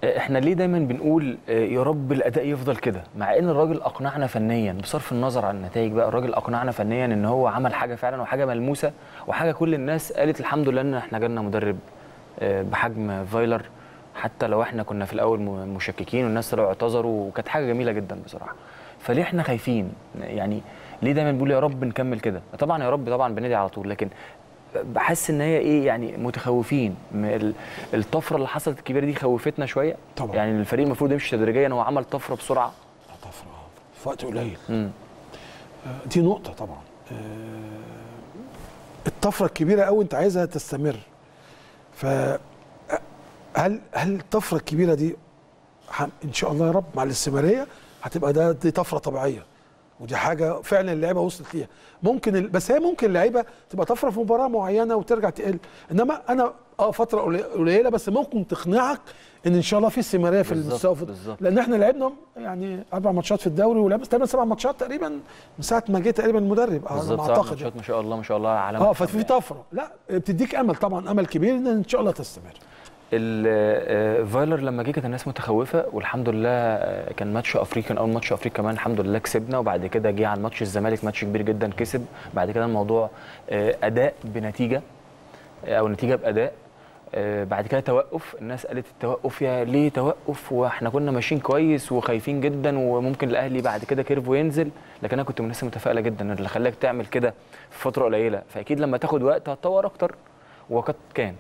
آه، إحنا ليه دايما بنقول آه، يا رب الأداء يفضل كده؟ مع إن الراجل أقنعنا فنيا بصرف النظر عن النتائج بقى الراجل أقنعنا فنيا إن هو عمل حاجة فعلا وحاجة ملموسة وحاجة كل الناس قالت الحمد لله إن إحنا جالنا مدرب بحجم فايلر حتى لو إحنا كنا في الأول مشككين والناس طلعوا اعتذروا وكانت حاجة جميلة جدا بصراحة. فليه إحنا خايفين؟ يعني ليه دايما بنقول يا رب نكمل كده؟ طبعا يا رب طبعا بندعي على طول لكن بحس إن هي إيه يعني متخوفين. الطفرة اللي حصلت الكبيرة دي خوفتنا شوية. طبعا. يعني الفريق المفروض يمشي تدريجيا هو عمل طفرة بسرعة. طفرة في وقت قليل. آه، دي نقطة طبعا. آه، الطفرة الكبيرة قوي أنت عايزها تستمر. ف هل هل الطفرة الكبيرة دي إن شاء الله يا رب مع الاستمرارية هتبقى ده دي طفرة طبيعية. ودي حاجة فعلا اللعيبة وصلت ليها. ممكن ال- بس هي ممكن اللعيبة تبقى طفرة في مباراة معينة وترجع تقل. إنما أنا آه فترة قلي- قليلة بس ممكن تقنعك إن ان شاء الله في استمرارية في المستوى. لأن إحنا لعبنا يعني أربع ماتشات في الدوري ولعبنا تقريبا سبع ماتشات تقريبا من ساعة ما جه تقريبا المدرب على بالظبط ما سبع أعتقد ماتشات ما شاء الله ما شاء الله على آه ففي طفرة. لا بتديك أمل طبعا أمل كبير إن إن شاء الله تستمر. ال- آه، لما جه كانت الناس متخوفة والحمد لله آه، كان ماتش افريقيا كان أول ماتش افريقيا كمان الحمد لله كسبنا وبعد كده جه على ماتش الزمالك ماتش كبير جدا كسب. بعد كده الموضوع آه، أداء بنتيجة أو نتيجة بأداء. بعد كده توقف. الناس قالت التوقف يا ليه توقف؟ وإحنا كنا ماشيين كويس وخايفين جدا وممكن الأهلي بعد كده كيرفو ينزل لكن أنا كنت من الناس المتفائلة جدا اللي خلاك تعمل كده في فترة قليلة. فأكيد لما تاخد وقت هتطور أكتر. وقد كان.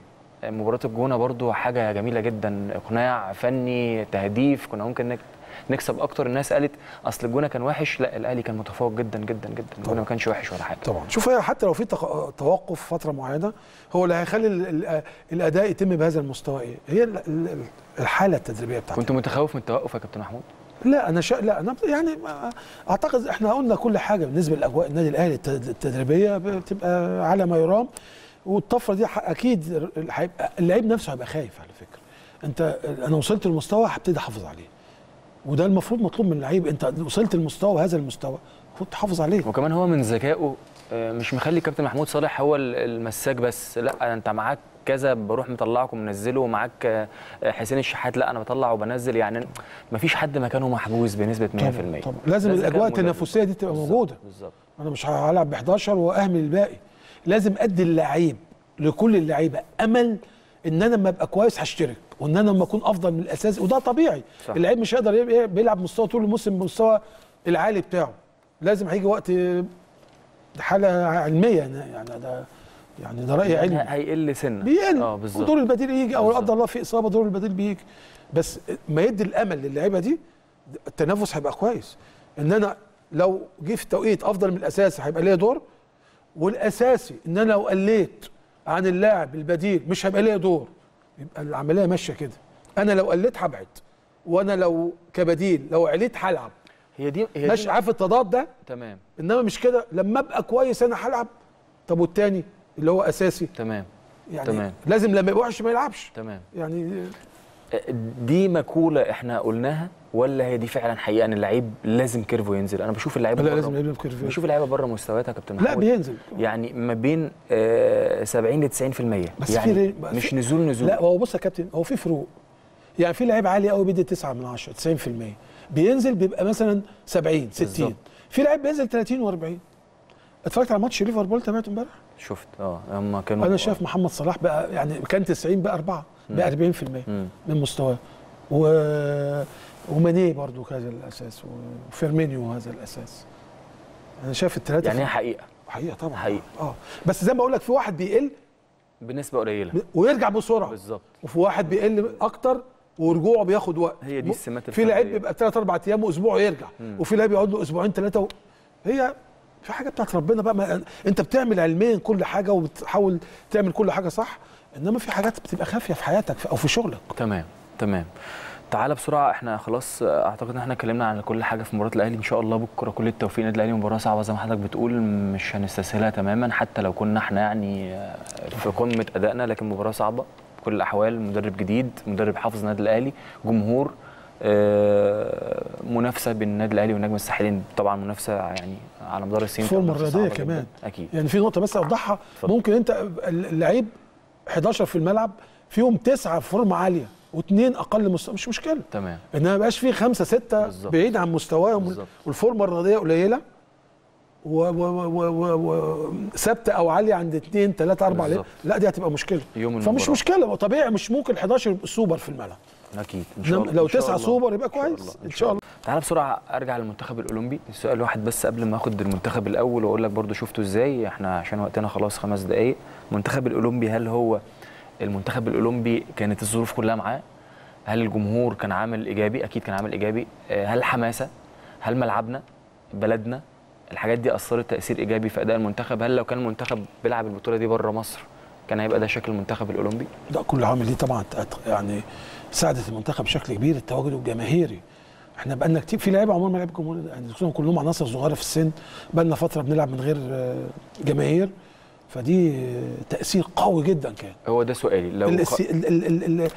مباراة الجونة برضو حاجة جميلة جدا. إقناع فني تهديف. كنا ممكن نكسب أكتر. الناس قالت أصل الجونة كان وحش. لا الأهلي كان متفوق جدا جدا جدا. الجونة ما كانش وحش ولا حاجة. طبعا. شوف هي حتى لو في توقف فترة معينة هو اللي هيخلي ال- ال- الأداء يتم بهذا المستوى إيه؟ هي ال- ال- الحالة التدريبية بتاعتك. كنت متخوف من التوقف يا كابتن محمود؟ لا أنا شا... لا أنا يعني أعتقد إحنا قلنا كل حاجة بالنسبة لاجواء النادي الأهلي الت- التدريبية بتبقى على ما يرام. والطفرة دي أكيد هيبقى اللعيب نفسه هيبقى خايف على فكرة. أنت أنا وصلت لمستوى هبتدي أحافظ عليه. وده المفروض مطلوب من اللعيب. انت وصلت لمستوى هذا المستوى المفروض تحافظ عليه. وكمان هو من ذكائه آه، مش مخلي كابتن محمود صالح هو ال- المساك بس. لا انت معاك كذا بروح مطلعك ومنزله ومعاك آه، حسين الشحات. لا أنا بطلع وبنزل يعني مفيش حد مكانه محجوز بنسبة 100% طبعا طبعا. لازم الأجواء. التنافسية دي تبقى موجودة. بالظبط. أنا مش هلعب ب 11 وأهمل الباقي. لازم أدي اللعيب لكل اللعيبة أمل إن أنا لما أبقى كويس هشترك. وإن أنا لما أكون أفضل من الأساس وده طبيعي. صح. اللعيب مش هيقدر بيلعب مستوى طول الموسم بمستوى العالي بتاعه. لازم هيجي وقت حالة علمية يعني ده يعني ده رأي علمي. هيقل سنة. بيقل. آه بالظبط. ودور البديل يجي أو لا. قدر الله في إصابة دور البديل بيجي. بس ما يدي الأمل للعيبة دي التنافس هيبقى كويس. إن أنا لو جه في توقيت أفضل من الاساسي هيبقى ليا دور. والأساسي إن أنا لو قليت عن اللاعب البديل مش هيبقى ليا دور. يبقى العملية ماشية كده. أنا لو قليت هبعد وأنا لو كبديل لو عليت هلعب. هي دي هي ماشي عارف التضاد ده؟ تمام. إنما مش كده. لما أبقى كويس أنا هلعب. طب والتاني؟ اللي هو أساسي. تمام. يعني تمام. لازم لما يبقى وحش ما يلعبش. تمام. يعني دي مقولة إحنا قلناها ولا هي دي فعلا حقيقة إن اللعيب لازم curve ه ينزل؟ أنا بشوف اللعيبة لا لازم يلعب curve ه بشوف اللعيبة بره مستوياتها يا كابتن محمود. لا بينزل. يعني ما بين آه 70 ل 90% بس يعني في مش في- نزول نزول. لا هو بص يا كابتن هو في فروق. يعني في لعيب عالي قوي بيدي 9 من 10 90% بينزل بيبقى مثلا 70 60 بالظبط. في لعيب بينزل 30 و40 اتفرجت على ماتش ليفربول؟ تابعته امبارح؟ شفت. آه هم كانوا أنا شايف محمد صلاح بقى يعني كان 90 بقى 4 بقى 40% مم. من مستواه. و وماني برضو هذا الأساس؟ وفيرمينيو هذا الأساس. أنا شايف الثلاثه يعني هي حقيقة. حقيقة طبعا. حقيقة. آه. بس زي ما بقول لك في واحد بيقل بنسبة قليلة. ويرجع بسرعة. بالظبط. وفي واحد بيقل أكتر ورجوعه بياخد وقت. هي دي السمات في لعيب. بيبقى ثلاث أربع أيام وأسبوع يرجع وفي لعيب يقعد له أسبوعين ثلاثة و... هي في حاجة بتاعت ربنا بقى. ما أنت بتعمل علميا كل حاجة وبتحاول تعمل كل حاجة صح إنما في حاجات بتبقى خافية في حياتك أو في شغلك. تمام تمام. تعالى بسرعة إحنا خلاص اعتقد ان إحنا اتكلمنا عن كل حاجة في مباراة الأهلي. إن شاء الله بكرة كل التوفيق للنادي الأهلي. مباراة صعبة زي ما حضرتك بتقول مش هنستسهلها تماما حتى لو كنا إحنا يعني آه، في قمة أدائنا. لكن مباراة صعبة بكل الأحوال. مدرب جديد مدرب حافظ النادي الأهلي جمهور آه، منافسة بين النادي الأهلي والنجم الساحلين. طبعا منافسة يعني على مدار السنين فورمه صعبة كمان. أكيد. يعني في نقطة بس أوضحها. ممكن أنت اللعيب 11 في الملعب فيهم تسعة في فورمة عالية. واثنين أقل مستوى. مش مشكلة. تمام. إنما ما يبقاش فيه خمسة ستة بالظبط. بعيد عن مستواهم. والفورمة الرياضية قليلة. و- و- و- و- و- ثابتة أو عالية عند اثنين ثلاثة أربعة. لا دي هتبقى مشكلة. يوم فمش. مشكلة. طبيعي مش ممكن 11 يبقوا سوبر في الملعب. أكيد. إن شاء الله. لو إن شاء تسعة الله. سوبر يبقى إن شاء كويس. الله. إن شاء الله. تعالى بسرعة أرجع للمنتخب الأولمبي. سؤال واحد بس قبل ما أخد المنتخب الأول وأقول لك برضو شفته إزاي. إحنا عشان وقتنا خلاص خمس دقائق المنتخب الأولمبي هل هو المنتخب الأولمبي كانت الظروف كلها معاه. هل الجمهور كان عامل إيجابي؟ أكيد كان عامل إيجابي. آه، هل حماسة؟ هل ملعبنا؟ بلدنا؟ الحاجات دي أثرت تأثير إيجابي في أداء المنتخب. هل لو كان المنتخب بيلعب البطولة دي بره مصر كان هيبقى ده شكل المنتخب الأولمبي؟ ده كل عامل ليه طبعا يعني ساعدت المنتخب بشكل كبير. التواجد الجماهيري. إحنا بقالنا كتير في لعيبة عمرهم ما لعبوا جمهور يعني كلهم عناصر صغيرة في السن. بقالنا فترة بنلعب من غير آه، جماهير. فدي تأثير قوي جدا كان. هو ده سؤالي. لو ال- خ... ال- ال- ال- ال-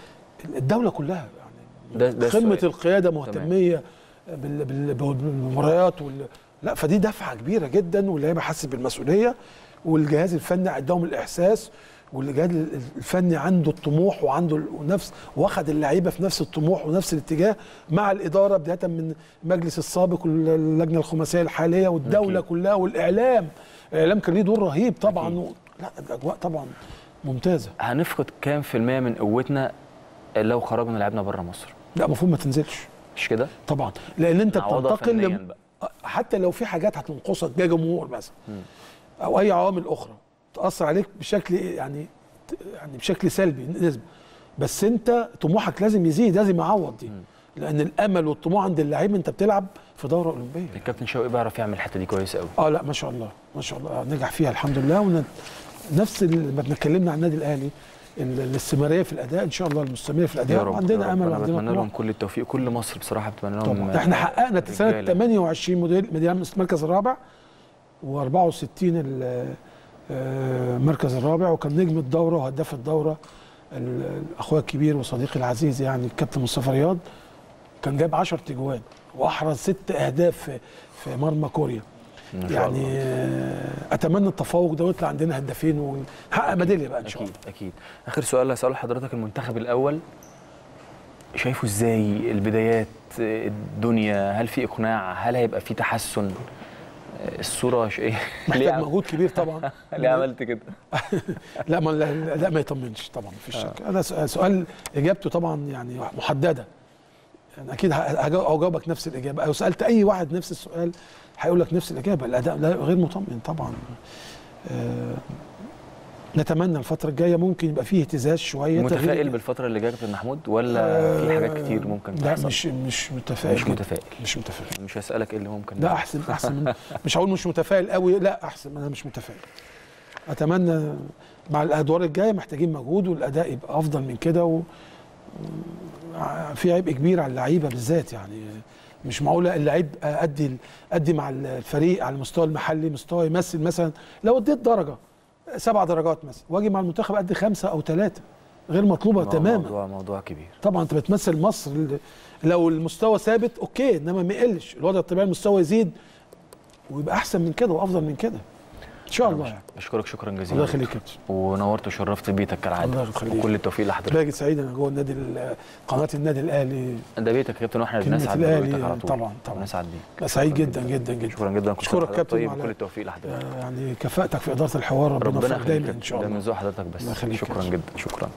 الدولة كلها يعني. ده ده قمه. القيادة مهتمية بال- بال- بالمباريات وال... لا فدي دفعة كبيرة جدا واللعيبه حست بالمسؤوليه والجهاز الفني عندهم الإحساس والجهاز الفني عنده الطموح وعنده ونفس واخد اللعيبة في نفس الطموح ونفس الاتجاه مع الإدارة بداية من المجلس السابق واللجنة الخماسية الحالية والدولة. كلها والإعلام. الاعلام كان ليه دور رهيب طبعا. أكيد. و... لا الأجواء طبعا ممتازة. هنفقد كام في المية من قوتنا لو خرجنا لعبنا بره مصر؟ لا المفروض ما تنزلش. مش كده؟ طبعا. لأن أنت بتنتقل لم... بقى. حتى لو في حاجات هتنقصك كجمهور مثلا أو أي عوامل أخرى تأثر عليك بشكل يعني يعني بشكل سلبي نسبة. بس أنت طموحك لازم يزيد لازم يعوض دي. لأن الأمل والطموح عند اللعيب أنت بتلعب في دوره اولمبيه الكابتن شوقي بيعرف يعمل الحته دي كويس قوي آه لا ما شاء الله ما شاء الله. نجح فيها الحمد لله. ون... نفس ما بنتكلمنا عن النادي الأهلي ال- الاستمرارية في الأداء إن شاء الله المستمرية في يا الاداء رب وعندنا يا رب. أمل أنا وعندنا بتمنى لهم كل التوفيق. كل مصر بصراحة بتمنى لهم طبعا إحنا حققنا سنة رجالة. 28 موديل المركز الرابع و64 المركز الرابع وكان نجم الدورة وهداف الدورة ال- اخويا الكبير وصديقي العزيز يعني الكابتن مصطفى رياض. كان جايب 10 تجوان وأحرز ست أهداف في, في مرمى كوريا يعني الله. آه، أتمنى التفوق ده ويطلع عندنا هدافين ونحقق ميدالية بقى إن شاء أكيد الله. أكيد. آخر سؤال هسأله لحضرتك المنتخب الأول شايفه إزاي البدايات الدنيا؟ هل في إقناع؟ هل هيبقى في تحسن؟ الصورة. إيه؟ محتاج مجهود كبير طبعا. [LAUGHS] ليه عملت كده؟ [LAUGHS] لا ما لا, ما يطمنش طبعا مفيش شك. أنا سؤال- سؤال إجابته طبعا يعني محددة. يعني أكيد هجاوبك نفس الإجابة. لو سألت أي واحد نفس السؤال هيقول لك نفس الإجابة. الأداء لا غير مطمئن طبعا. آه نتمنى الفترة الجاية ممكن يبقى فيه اهتزاز شوية متفائل بالفترة اللي جاية يا كابتن محمود ولا في حاجات كتير ممكن لا تحصل؟ مش مش متفائل. مش. متفائل. مش متفائل. مش هسألك إيه اللي ممكن لا احسن [LAUGHS] أحسن من مش هقول مش متفائل قوي لا أحسن أنا مش متفائل. أتمنى مع الأدوار الجاية محتاجين مجهود والأداء يبقى أفضل من كده و... في عبء كبير على اللعيبة بالذات يعني. مش معقولة اللعيب أدي أدي مع الفريق على المستوى المحلي مستوى يمثل مثلا لو اديت درجة سبع درجات مثلا واجي مع المنتخب أدي خمسة أو ثلاثة غير مطلوبة تماما. موضوع موضوع كبير. طبعا أنت بتمثل مصر لو المستوى ثابت أوكي إنما ما يقلش الوضع الطبيعي المستوى يزيد ويبقى أحسن من كده وأفضل من كده. إن شاء الله يعني. بشكرك شكرا جزيلا. الله يخليك يا كابتن ونورت وشرفت بيتك كالعادة. الله يخليك. وكل التوفيق لحضرتك. باجي سعيد أنا جوه النادي ال- قناة النادي الأهلي. ده بيتك يا كابتن وإحنا بنسعد بوجودك على طول. طبعا، طبعا. بنسعد بيك. سعيد جدا جدا جدا. شكرا جدا. كل أشكرك سنة كابتن طيب وكل التوفيق لحضرتك. آه، يعني كفاءتك في إدارة الحوار ربنا ربنا دايما يخليك إن شاء ده من الله ذوق حضرتك بس. يخليك شكرا جدا شكرا.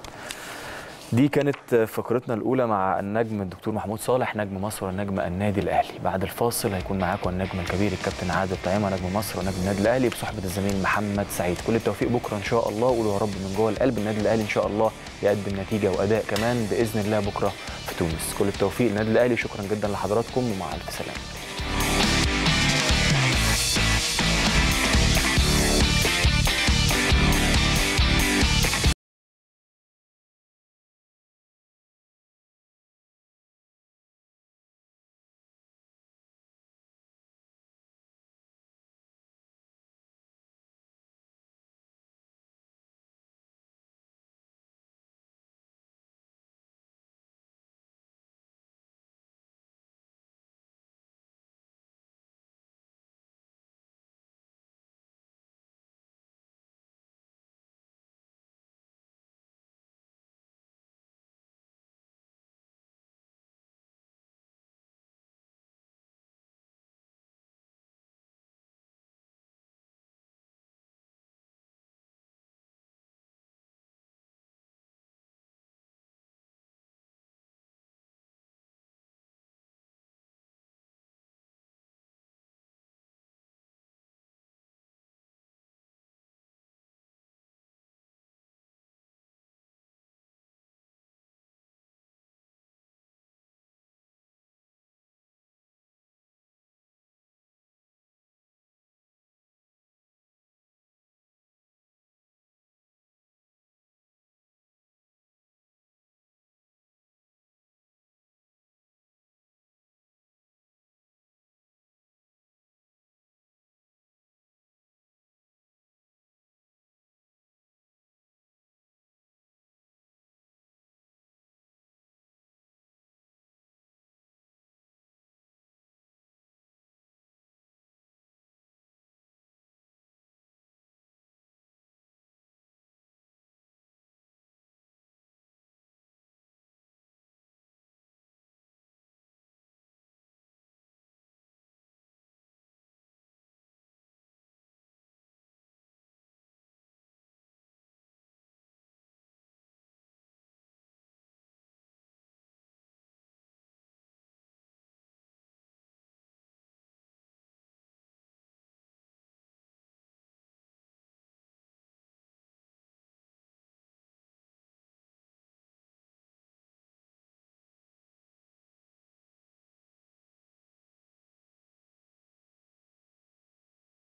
دي كانت فقرتنا الأولى مع النجم الدكتور محمود صالح نجم مصر ونجم النادي الأهلي. بعد الفاصل هيكون معاكم النجم الكبير الكابتن عادل طعيمة نجم مصر ونجم النادي الأهلي بصحبة الزميل محمد سعيد. كل التوفيق بكرة إن شاء الله قولوا يا رب من جوه القلب النادي الأهلي إن شاء الله يقدم نتيجة وأداء كمان بإذن الله بكرة في تونس. كل التوفيق للنادي الأهلي شكرا جدا لحضراتكم ومع ألف سلامة.